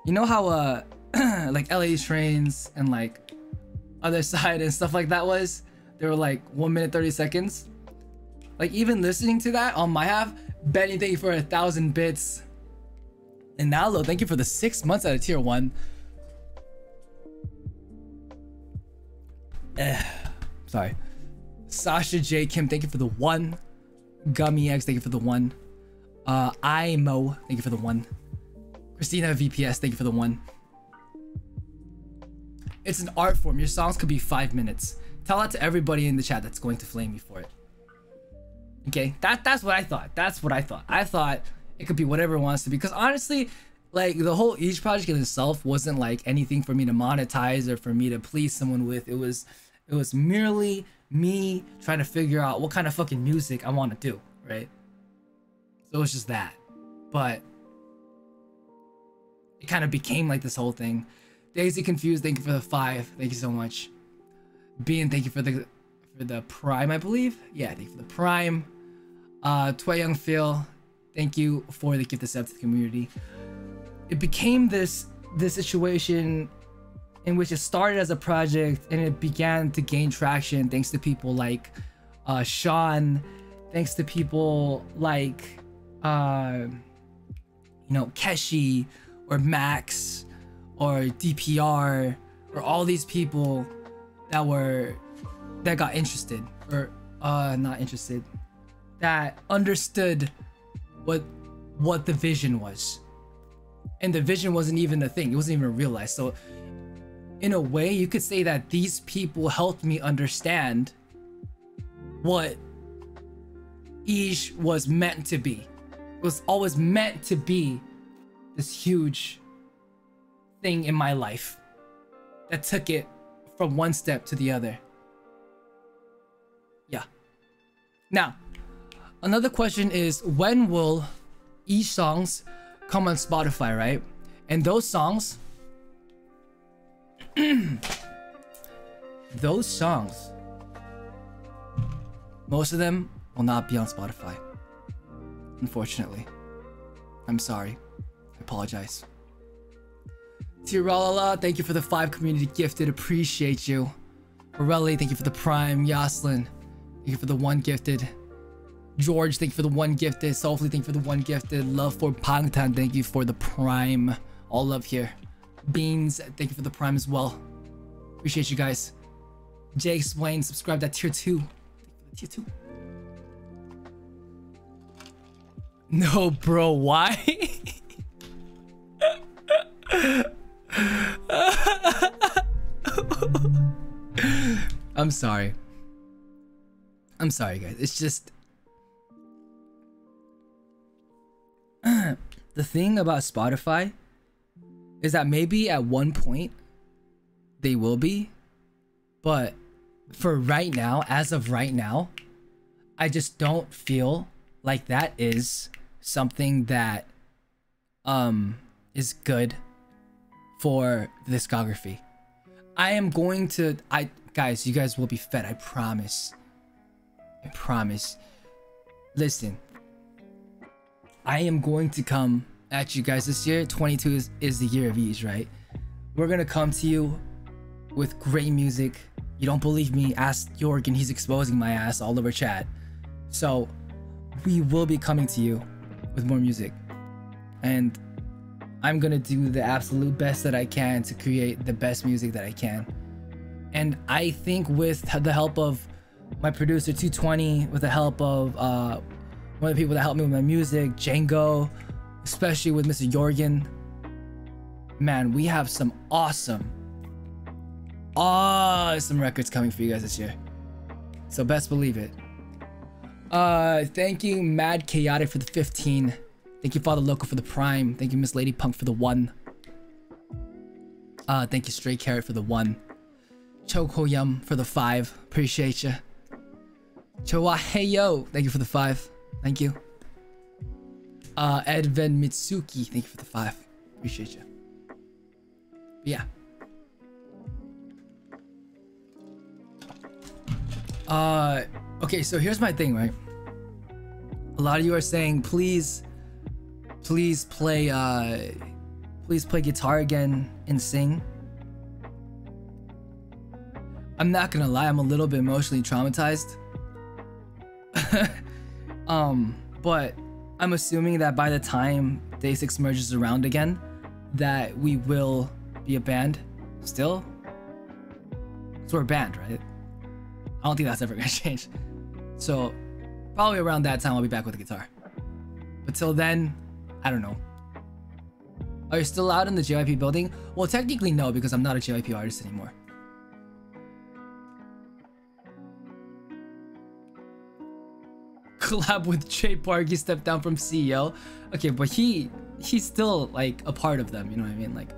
You know how uh like LA trains and like other side and stuff like that was? They were like one minute 30 seconds. Like even listening to that on my half, Benny, thank you for a thousand bits. And Nalo, thank you for the six months out of tier one. sorry. Sasha J. Kim, thank you for the one. Gummy Eggs, thank you for the one. Uh, Imo, thank you for the one. Christina VPS, thank you for the one. It's an art form. Your songs could be five minutes. Tell that to everybody in the chat that's going to flame me for it. Okay, that that's what I thought. That's what I thought. I thought it could be whatever it wants to be. Because honestly, like the whole each project in itself wasn't like anything for me to monetize or for me to please someone with. It was it was merely me trying to figure out what kind of fucking music I want to do, right? So it was just that. But it kind of became like this whole thing. Daisy confused, thank you for the five. Thank you so much. Bean, thank you for the for the prime, I believe. Yeah, thank you for the prime. Uh Tway Young Phil, thank you for the gift of sub to the community. It became this this situation in which it started as a project and it began to gain traction thanks to people like uh, Sean, thanks to people like uh, you know Keshi or Max or DPR or all these people that were that got interested or uh not interested that understood what what the vision was. And the vision wasn't even a thing. It wasn't even realized. So in a way, you could say that these people helped me understand what eaJ was meant to be. It was always meant to be this huge thing in my life that took it from one step to the other. Yeah. Now, another question is when will eaJ songs come on Spotify, right? And those songs Those songs, most of them will not be on Spotify. Unfortunately. I'm sorry. I apologize. Tiralala, thank you for the five community gifted. Appreciate you. Borelli, thank you for the prime. Yaslin, thank you for the one gifted. George, thank you for the one gifted. Softly, thank you for the one gifted. Love for Pangtan, thank you for the prime. All love here. Beans, thank you for the prime as well. Appreciate you guys. Jay Explain, subscribe that tier 2. Tier 2. No, bro, why? I'm sorry. I'm sorry, guys. It's just. the thing about Spotify is that maybe at one point they will be, but for right now, as of right now, I just don't feel like that is something that um is good for discography. I am going to I guys, you guys will be fed, I promise. I promise. Listen. I am going to come at you guys this year. 22 is, is the year of ease, right? We're gonna come to you with great music. You don't believe me? Ask Jorgen, he's exposing my ass all over chat. So we will be coming to you with more music. And I'm gonna do the absolute best that I can to create the best music that I can. And I think with the help of my producer 220, with the help of uh, one of the people that helped me with my music, Django, especially with Mr. Jorgen, man, we have some awesome, awesome records coming for you guys this year. So best believe it. Uh, thank you, Mad Chaotic, for the 15. Thank you, Father Loco, for the Prime. Thank you, Miss Lady Punk, for the 1. Uh, thank you, Stray Carrot, for the 1. Choco Yum for the 5. Appreciate you. Chowa Hey Yo, thank you for the 5. Thank you. Uh, Edven Mitsuki, thank you for the 5. Appreciate you. yeah. Uh, okay, so here's my thing, right? A lot of you are saying, please, please play, uh, please play guitar again and sing. I'm not gonna lie, I'm a little bit emotionally traumatized. um, but I'm assuming that by the time Day 6 merges around again, that we will be a band still. So we're a band, right? I don't think that's ever gonna change. So probably around that time I'll be back with the guitar. But till then, I don't know. Are you still out in the JYP building? Well, technically no, because I'm not a JYP artist anymore. Collab with Jay Park, he stepped down from CEO. Okay, but he he's still like a part of them, you know what I mean? Like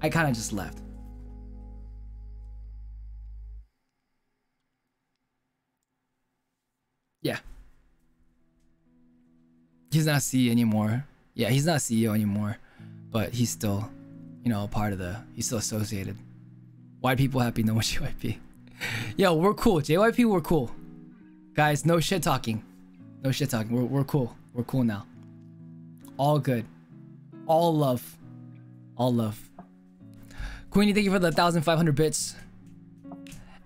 I kind of just left. Yeah. He's not CEO anymore. Yeah, he's not CEO anymore, but he's still, you know, a part of the. He's still associated. Why people happy? No JYP. Yo, we're cool. JYP, we're cool. Guys, no shit talking. No shit talking. We're we're cool. We're cool now. All good. All love. All love. Queenie, thank you for the 1,500 bits.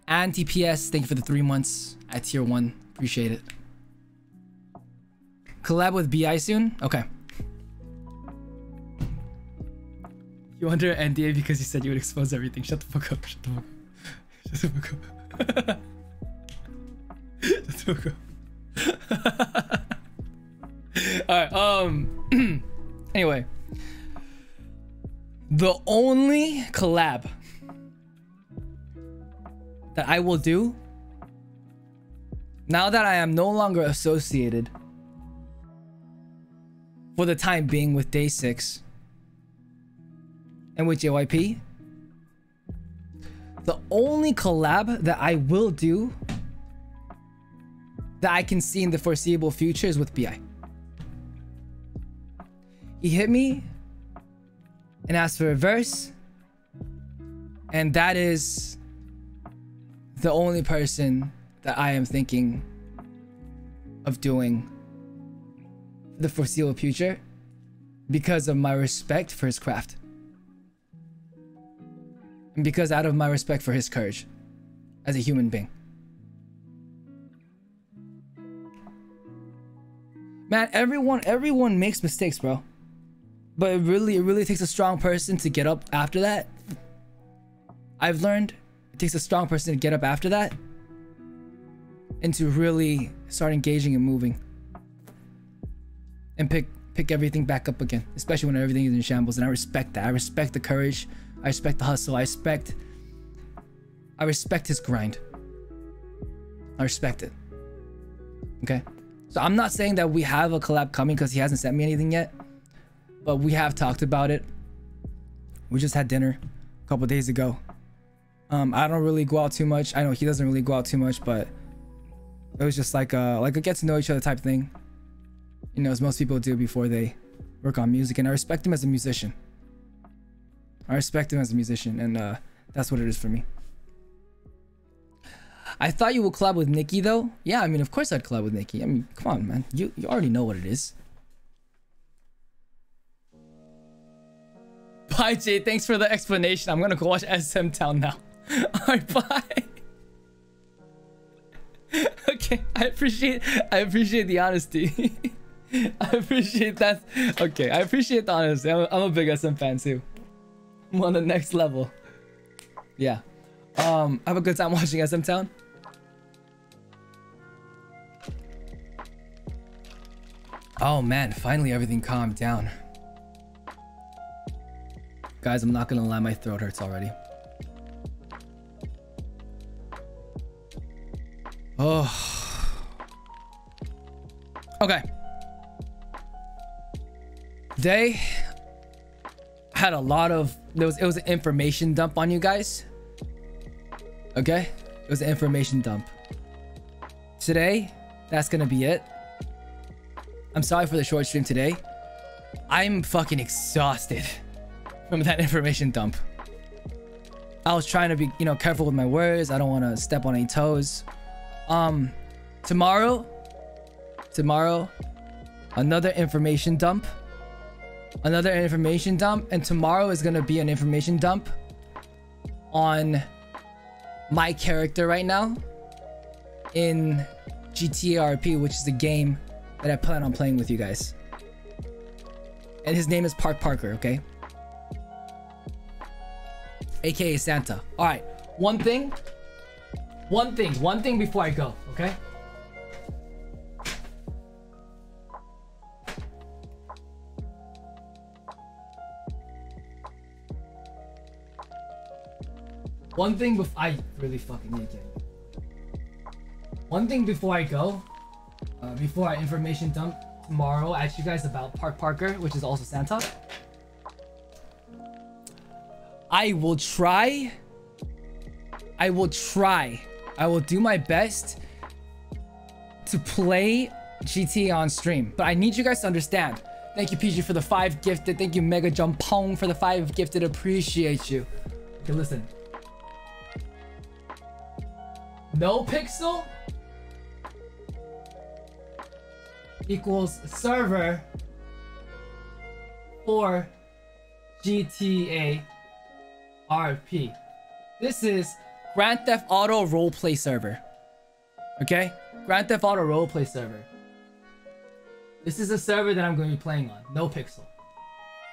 Anti PS, thank you for the three months at tier one. Appreciate it. Collab with BI soon? Okay. You under NDA because you said you would expose everything. Shut the fuck up. Shut the fuck up. Shut the fuck up. Shut the fuck up. Alright, um anyway. The only collab that I will do now that I am no longer associated for the time being with day six and with JYP, the only collab that I will do that I can see in the foreseeable future is with BI. He hit me and asked for a verse, and that is the only person that I am thinking of doing the foreseeable future because of my respect for his craft. And because out of my respect for his courage as a human being. Man, everyone everyone makes mistakes, bro. But it really it really takes a strong person to get up after that. I've learned it takes a strong person to get up after that and to really start engaging and moving. and pick pick everything back up again, especially when everything is in shambles. And I respect that. I respect the courage. I respect the hustle. I respect. I respect his grind. I respect it. Okay. So I'm not saying that we have a collab coming because he hasn't sent me anything yet, but we have talked about it. We just had dinner a couple days ago. Um, I don't really go out too much. I know he doesn't really go out too much, but it was just like a like a get to know each other type thing. You know, as most people do before they work on music, and I respect him as a musician. I respect him as a musician, and uh, that's what it is for me. I thought you would collab with NIKI though. Yeah, I mean, of course I'd collab with NIKI. I mean, come on, man. You you already know what it is. Bye, Jae. Thanks for the explanation. I'm gonna go watch SM Town now. Alright, bye. okay, I appreciate I appreciate the honesty. I appreciate that. Okay, I appreciate the honesty. I'm a, I'm a big SM fan too. I'm on the next level. Yeah. Um, have a good time watching SM Town. Oh man, finally everything calmed down. Guys, I'm not gonna lie, my throat hurts already. Oh. Okay. They had a lot of there was it was an information dump on you guys. Okay? It was an information dump. Today, that's gonna be it. I'm sorry for the short stream today. I'm fucking exhausted from that information dump. I was trying to be, you know, careful with my words. I don't want to step on any toes. Um, tomorrow, tomorrow, another information dump. Another information dump. And tomorrow is going to be an information dump on my character right now in GTA RP, which is the game that I plan on playing with you guys. And his name is Park Parker, okay? AKA Santa. Alright, one thing. One thing, one thing before I go, okay? One thing before I really fucking need to One thing before I go, uh, before I information dump tomorrow, I ask you guys about Park Parker, which is also Santa. I will try. I will try. I will do my best to play GTA on stream. But I need you guys to understand. Thank you, PG, for the five gifted. Thank you, Mega Jumpong, for the five gifted. Appreciate you. Okay, listen. NoPixel equals server for GTA RP. This is Grand Theft Auto roleplay server. Okay? Grand Theft Auto roleplay server. This is a server that I'm going to be playing on. NoPixel.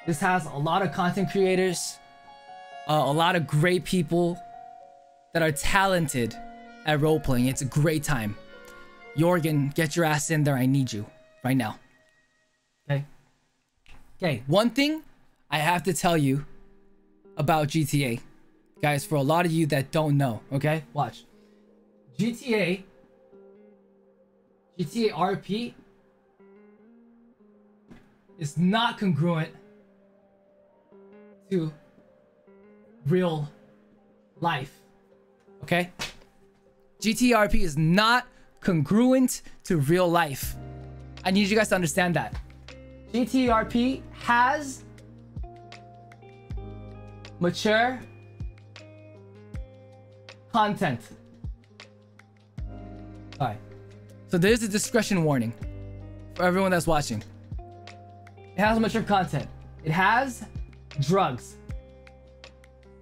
This has a lot of content creators, uh, a lot of great people that are talented at roleplaying. It's a great time. Jorgen, get your ass in there. I need you right now. Okay? Okay, one thing I have to tell you about GTA. Guys, for a lot of you that don't know, okay? Watch. GTA GTA RP is not congruent to real life. Okay? GTRP is not congruent to real life. I need you guys to understand that. GTRP has mature content. Alright. So there's a discretion warning for everyone that's watching. It has mature content. It has drugs.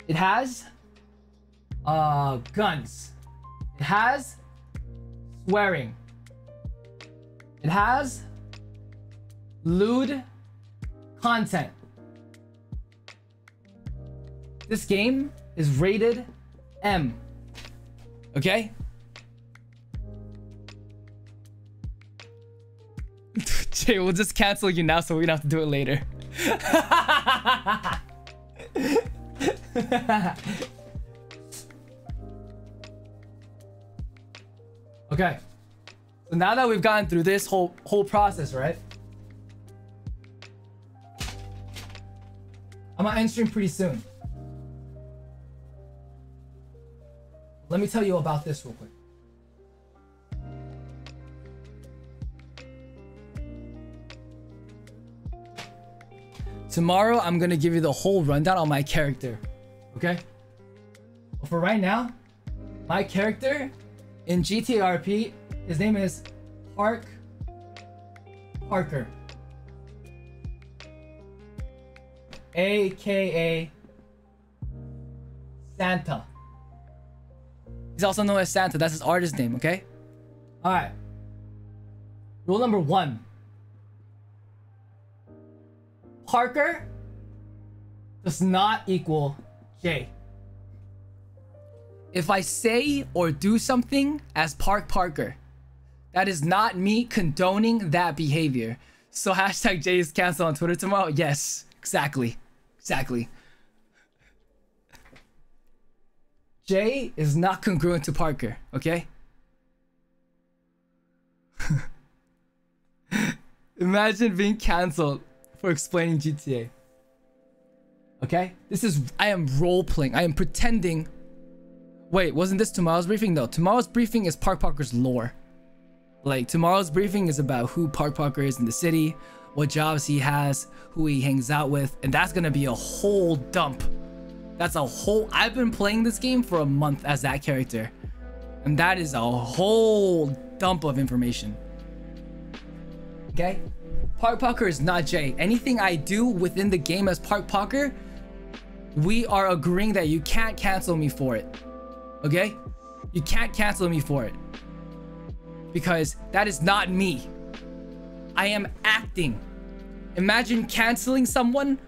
It has uh guns. It has swearing. It has lewd content. This game is rated M. Okay? Jae, we'll just cancel you now so we don't have to do it later. okay. So now that we've gotten through this whole whole process, right? I'm gonna end stream pretty soon. Let me tell you about this real quick. Tomorrow, I'm gonna give you the whole rundown on my character. Okay? For right now, my character in GTRP, his name is Park Parker. AKA Santa. He's also known as Santa. That's his artist name, okay? Alright. Rule number one. Parker does not equal Jae. If I say or do something as Park Parker, that is not me condoning that behavior. So hashtag Jae is canceled on Twitter tomorrow. Yes, exactly. Exactly. Jae is not congruent to Parker, okay? Imagine being canceled for explaining GTA. Okay? This is I am role playing. I am pretending. Wait, wasn't this tomorrow's briefing? No, tomorrow's briefing is Park Parker's lore. Like tomorrow's briefing is about who Park Parker is in the city, what jobs he has, who he hangs out with, and that's gonna be a whole dump. That's a whole I've been playing this game for a month as that character. And that is a whole dump of information. Okay? Park Parker is not Jae. Anything I do within the game as Park Parker, we are agreeing that you can't cancel me for it. Okay? You can't cancel me for it. Because that is not me. I am acting. Imagine canceling someone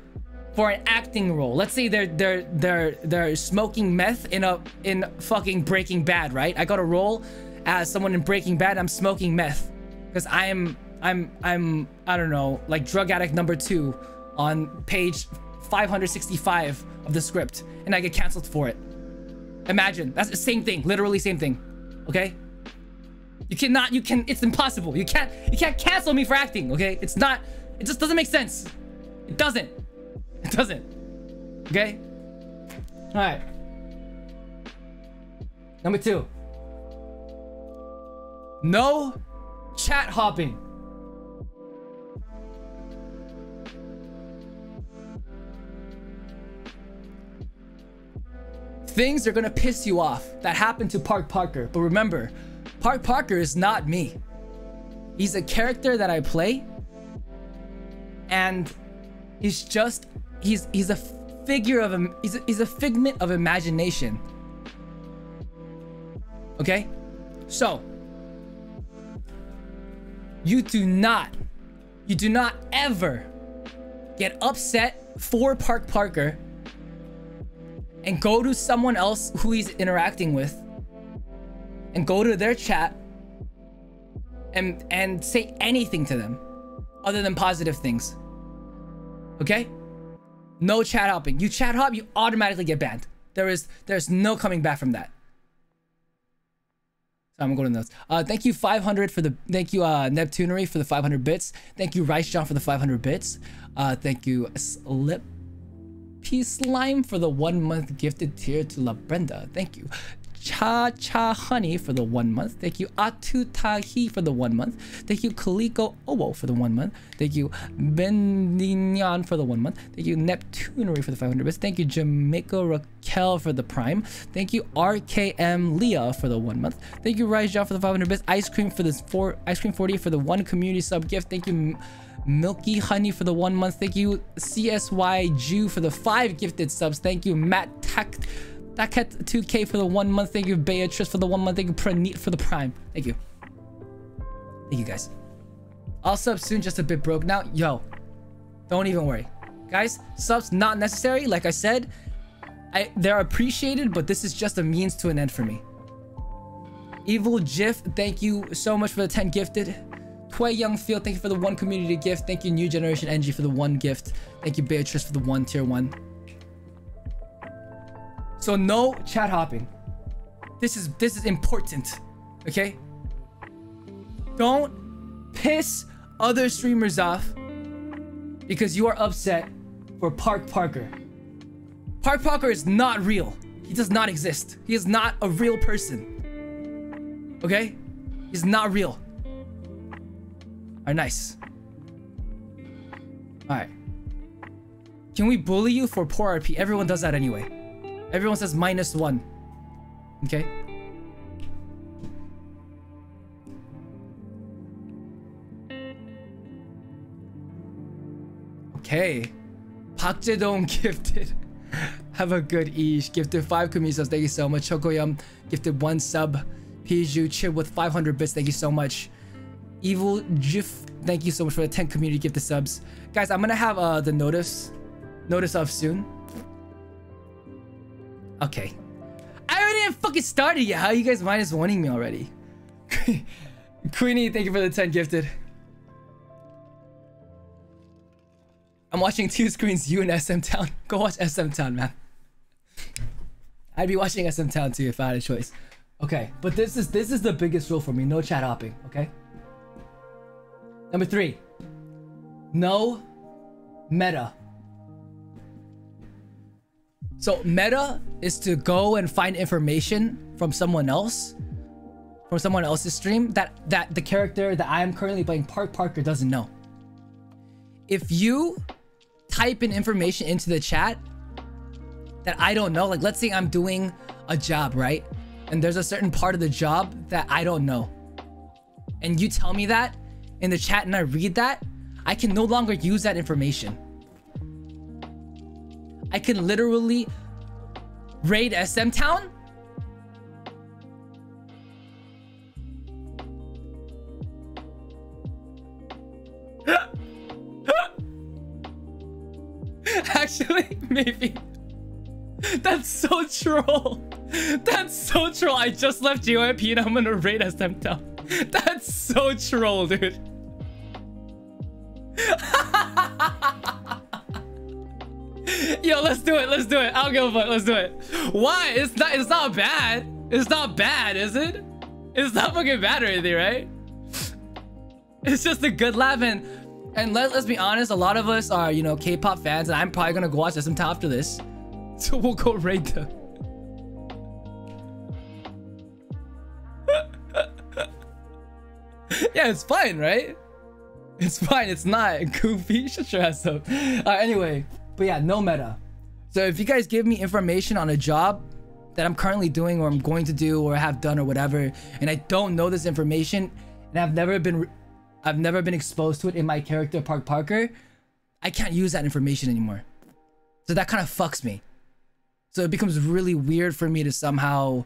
for an acting role. Let's say they're they're they're they're smoking meth in a in fucking Breaking Bad, right? I got a role as someone in Breaking Bad. I'm smoking meth because I am I'm I'm I don't know like drug addict number two on page 565 of the script, and I get canceled for it. Imagine that's the same thing, literally same thing. Okay. You cannot. You can. It's impossible. You can't. You can't cancel me for acting. Okay. It's not. It just doesn't make sense. It doesn't. It doesn't. Okay? Alright. Number two. No chat hopping. Things are gonna piss you off that happened to Park Parker. But remember, Park Parker is not me. He's a character that I play. And he's just he's he's a figure of a he's a, he's a figment of imagination. Okay? So, you do not you do not ever get upset for Park Parker and go to someone else who he's interacting with and go to their chat and and say anything to them other than positive things. Okay? No chat hopping. You chat hop, you automatically get banned. There is there's no coming back from that. So I'm going to notes. Uh, thank you 500 for the thank you uh Neptunery for the 500 bits. Thank you Rice John for the 500 bits. Uh, thank you Slip Peace Slime for the one month gifted tier to La Brenda. Thank you. Cha Cha Honey for the one month. Thank you Atu Tahi for the one month. Thank you Kaliko Owo for the one month. Thank you Bendinyan for the one month. Thank you Neptunery for the 500 bits. Thank you Jamaica Raquel for the prime. Thank you RKM Leah for the one month. Thank you Rise for the 500 bits. Ice cream for this four Ice cream 40 for the one community sub gift. Thank you. Milky Honey for the one month. Thank you, CSY Jew for the five gifted subs. Thank you, Matt Tech that cat 2k for the one month. Thank you, Beatrice, for the one month. Thank you, Praneet, for the prime. Thank you. Thank you, guys. I'll sub soon, just a bit broke now. Yo, don't even worry. Guys, subs not necessary. Like I said, I, they're appreciated, but this is just a means to an end for me. Evil Jiff, thank you so much for the 10 gifted. Tway Young Field, thank you for the one community gift. Thank you, New Generation NG, for the one gift. Thank you, Beatrice, for the one tier one. So no chat hopping. This is this is important. Okay? Don't piss other streamers off because you are upset for Park Parker. Park Parker is not real. He does not exist. He is not a real person. Okay? He's not real. Alright, nice. Alright. Can we bully you for poor RP? Everyone does that anyway. Everyone says minus one. Okay? Okay. Park Jae-dong gifted. Have a good Ish. Gifted 5 community subs. Thank you so much. Chokoyum gifted 1 sub. Piju Chip with 500 bits. Thank you so much. Evil Jif. Thank you so much for the 10 community gifted subs. Guys, I'm gonna have uh, the notice notice of soon. Okay. I already have fucking started yet. How are you guys minus wanting me already? Queenie, thank you for the 10 gifted. I'm watching two screens, you and SM Town. Go watch SM Town, man. I'd be watching SM Town too if I had a choice. Okay, but this is this is the biggest rule for me. No chat hopping, okay? Number three. No meta. So meta is to go and find information from someone else, from someone else's stream that that the character that I am currently playing, Park Parker, doesn't know. If you type in information into the chat that I don't know, like let's say I'm doing a job, right? And there's a certain part of the job that I don't know. And you tell me that in the chat and I read that, I can no longer use that information. I can literally raid SM Town Actually, maybe. That's so troll. That's so troll. I just left JYP and I'm gonna raid SM Town. That's so troll, dude. Yo, let's do it. Let's do it. I'll give a fuck. Let's do it. Why? It's not. It's not bad. It's not bad, is it? It's not fucking bad or anything, right? It's just a good laugh and and let, let's be honest, a lot of us are, you know, K-pop fans, and I'm probably gonna go watch SM sometime after this. So we'll go raid them. yeah, it's fine, right? It's fine, it's not goofy. Shut your ass up. Uh, anyway, but yeah, no meta. So if you guys give me information on a job that I'm currently doing or I'm going to do or have done or whatever, and I don't know this information, and I've never been I've never been exposed to it in my character Park Parker, I can't use that information anymore. So that kind of fucks me. So it becomes really weird for me to somehow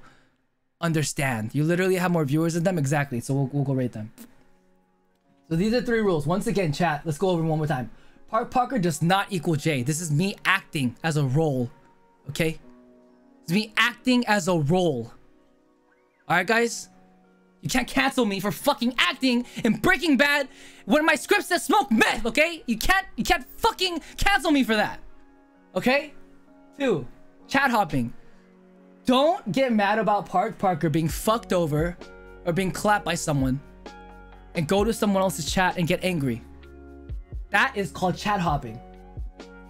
understand. You literally have more viewers than them? Exactly. So we'll, we'll go rate them. So these are three rules. Once again, chat, let's go over them one more time. Park Parker does not equal Jae. This is me acting as a role. Okay? It's me acting as a role. Alright, guys? You can't cancel me for fucking acting in Breaking Bad when my script says smoke meth, okay? You can't you can't fucking cancel me for that. Okay? Two, chat hopping. Don't get mad about Park Parker being fucked over or being clapped by someone and go to someone else's chat and get angry. That is called chat hopping.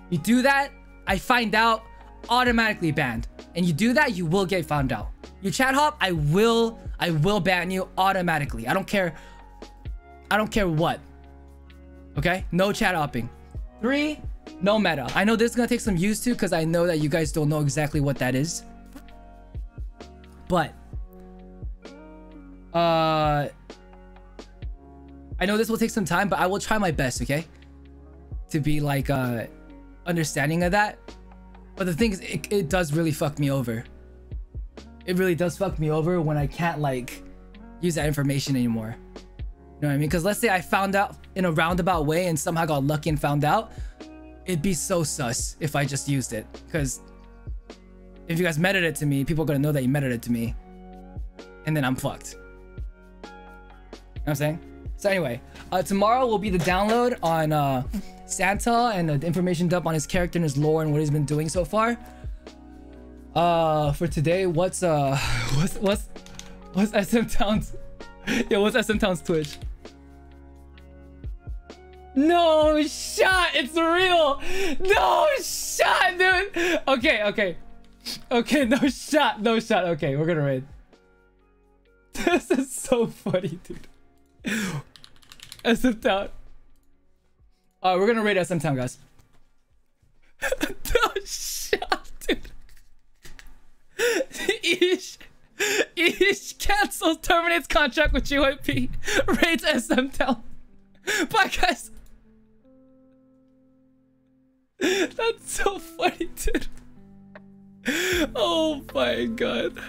You do that, I find out, automatically banned. And you do that, you will get found out. You chat hop, I will, I will ban you automatically. I don't care. I don't care what. Okay? No chat hopping. Three, no meta. I know this is gonna take some use to because I know that you guys don't know exactly what that is. But uh I know this will take some time, but I will try my best, okay? To be like uh understanding of that. But the thing is, it, it does really fuck me over it really does fuck me over when I can't like use that information anymore. You know what I mean? Because let's say I found out in a roundabout way and somehow got lucky and found out, it'd be so sus if I just used it. Because if you guys meted it to me, people are gonna know that you meted it to me. And then I'm fucked. You know what I'm saying? So anyway, uh, tomorrow will be the download on uh, Santa and the information dump on his character and his lore and what he's been doing so far. Uh, for today, what's uh, what's what's what's SM Town's? Yeah, what's SM Town's Twitch? No shot, it's real. No shot, dude. Okay, okay, okay. No shot, no shot. Okay, we're gonna raid. This is so funny, dude. SM Town. Alright, we're gonna raid SM Town, guys. Oh, no shot, dude. eaJ. eaJ cancels, terminates contract with JYP. Raids SM Town. Bye, guys. That's so funny, dude. Oh my god.